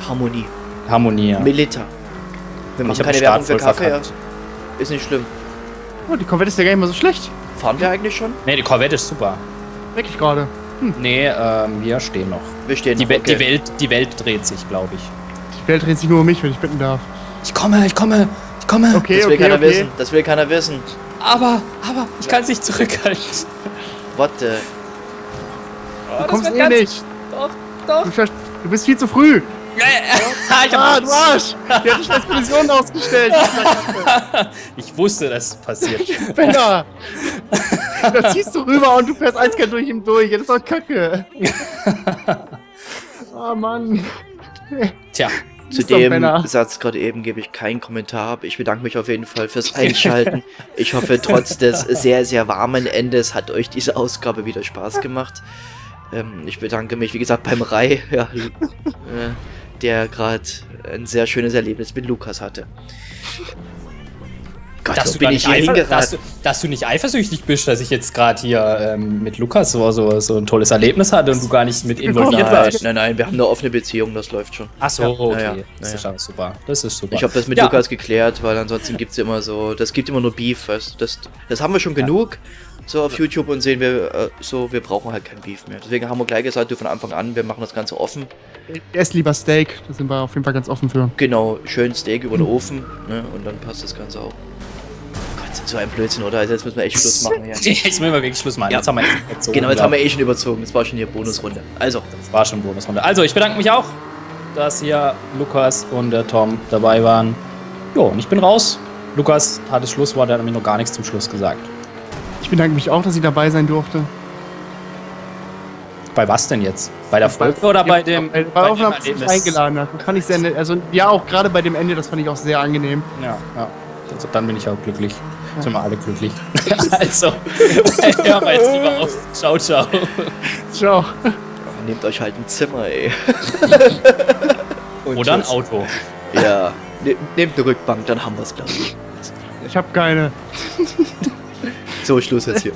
Harmonie. Harmonie. Ja. Milita. Wir machen Ich hab keine den Werbung für Kaffee. ja. verkackt. Ist nicht schlimm. Oh, die Corvette ist ja gar nicht mal so schlecht. Fahren wir eigentlich schon? Nee, die Corvette ist super. Wirklich gerade. Nee, ähm, wir stehen noch. Wir stehen Die, noch, okay. die, Welt, die Welt dreht sich, glaube ich. Die Welt dreht sich nur um mich, wenn ich bitten darf. Ich komme, ich komme, ich komme. Okay, Das will okay, keiner okay. wissen. Das will keiner wissen. Aber, aber, ich kann es nicht zurückhalten. What the? Oh, Du kommst eh nicht. Doch, doch. Du, fährst- du bist viel zu früh. ich, Ah, du Arsch! Der hat dich als Kollision ausgestellt. ich wusste, dass es passiert. Penner! Da ziehst du rüber und du fährst eiskalt durch ihm durch. Das ist doch kacke. Oh Mann. Tja, Zu dem Penner. Satz gerade eben gebe ich keinen Kommentar ab. Ich bedanke mich auf jeden Fall fürs Einschalten. Ich hoffe, trotz des sehr, sehr warmen Endes hat euch diese Ausgabe wieder Spaß gemacht. Ähm, ich bedanke mich, wie gesagt, beim Rai, ja, äh, der gerade ein sehr schönes Erlebnis mit Lukas hatte. Gott, dass wo du, bin ich hier dass, du, dass du nicht eifersüchtig bist, dass ich jetzt gerade hier ähm, mit Lukas so, so, so ein tolles Erlebnis hatte und du gar nicht mit involviert warst. nein, nein, wir haben eine offene Beziehung, das läuft schon. Ach so, Ja, okay. ja, ja, das ja. ist alles super. Das ist super. Ich habe das mit Ja. Lukas geklärt, weil ansonsten gibt es immer so, das gibt immer nur Beef, weißt du, das, das haben wir schon genug, so auf YouTube und sehen wir äh, so, wir brauchen halt kein Beef mehr. Deswegen haben wir gleich gesagt, du von Anfang an, wir machen das Ganze offen. Er isst lieber Steak. Da sind wir auf jeden Fall ganz offen für. Genau, schön Steak über den Ofen, ne, und dann passt das Ganze auch. So ein Blödsinn, oder? Also jetzt müssen wir echt Schluss machen hier. Jetzt müssen wir wirklich Schluss machen. Ja. Jetzt haben wir echt überzogen, Genau, jetzt haben wir eh schon überzogen, das war schon hier Bonusrunde. Also, Das war schon Bonusrunde. Also, ich bedanke mich auch, dass hier Lukas und der Tom dabei waren. Jo, und ich bin raus. Lukas hat das Schlusswort, er hat mir noch gar nichts zum Schluss gesagt. Ich bedanke mich auch, dass ich dabei sein durfte. Bei was denn jetzt? Bei der Folge oder bei dem, Bei, bei bei dem Aufnahme, dass du mich Erlebnis? eingeladen. Das fand ich sehr nett. Also, ja, auch gerade bei dem Ende, das fand ich auch sehr angenehm. Ja, ja. Also, dann bin ich auch glücklich. Sind wir alle glücklich. also, hören wir jetzt lieber auf. Ciao, ciao. Ciao. nehmt euch halt ein Zimmer, ey. Und Oder ein. Auto. Ja, ne, nehmt eine Rückbank, dann haben wir es, glaube ich. Ich habe keine. So, Schluss jetzt hier.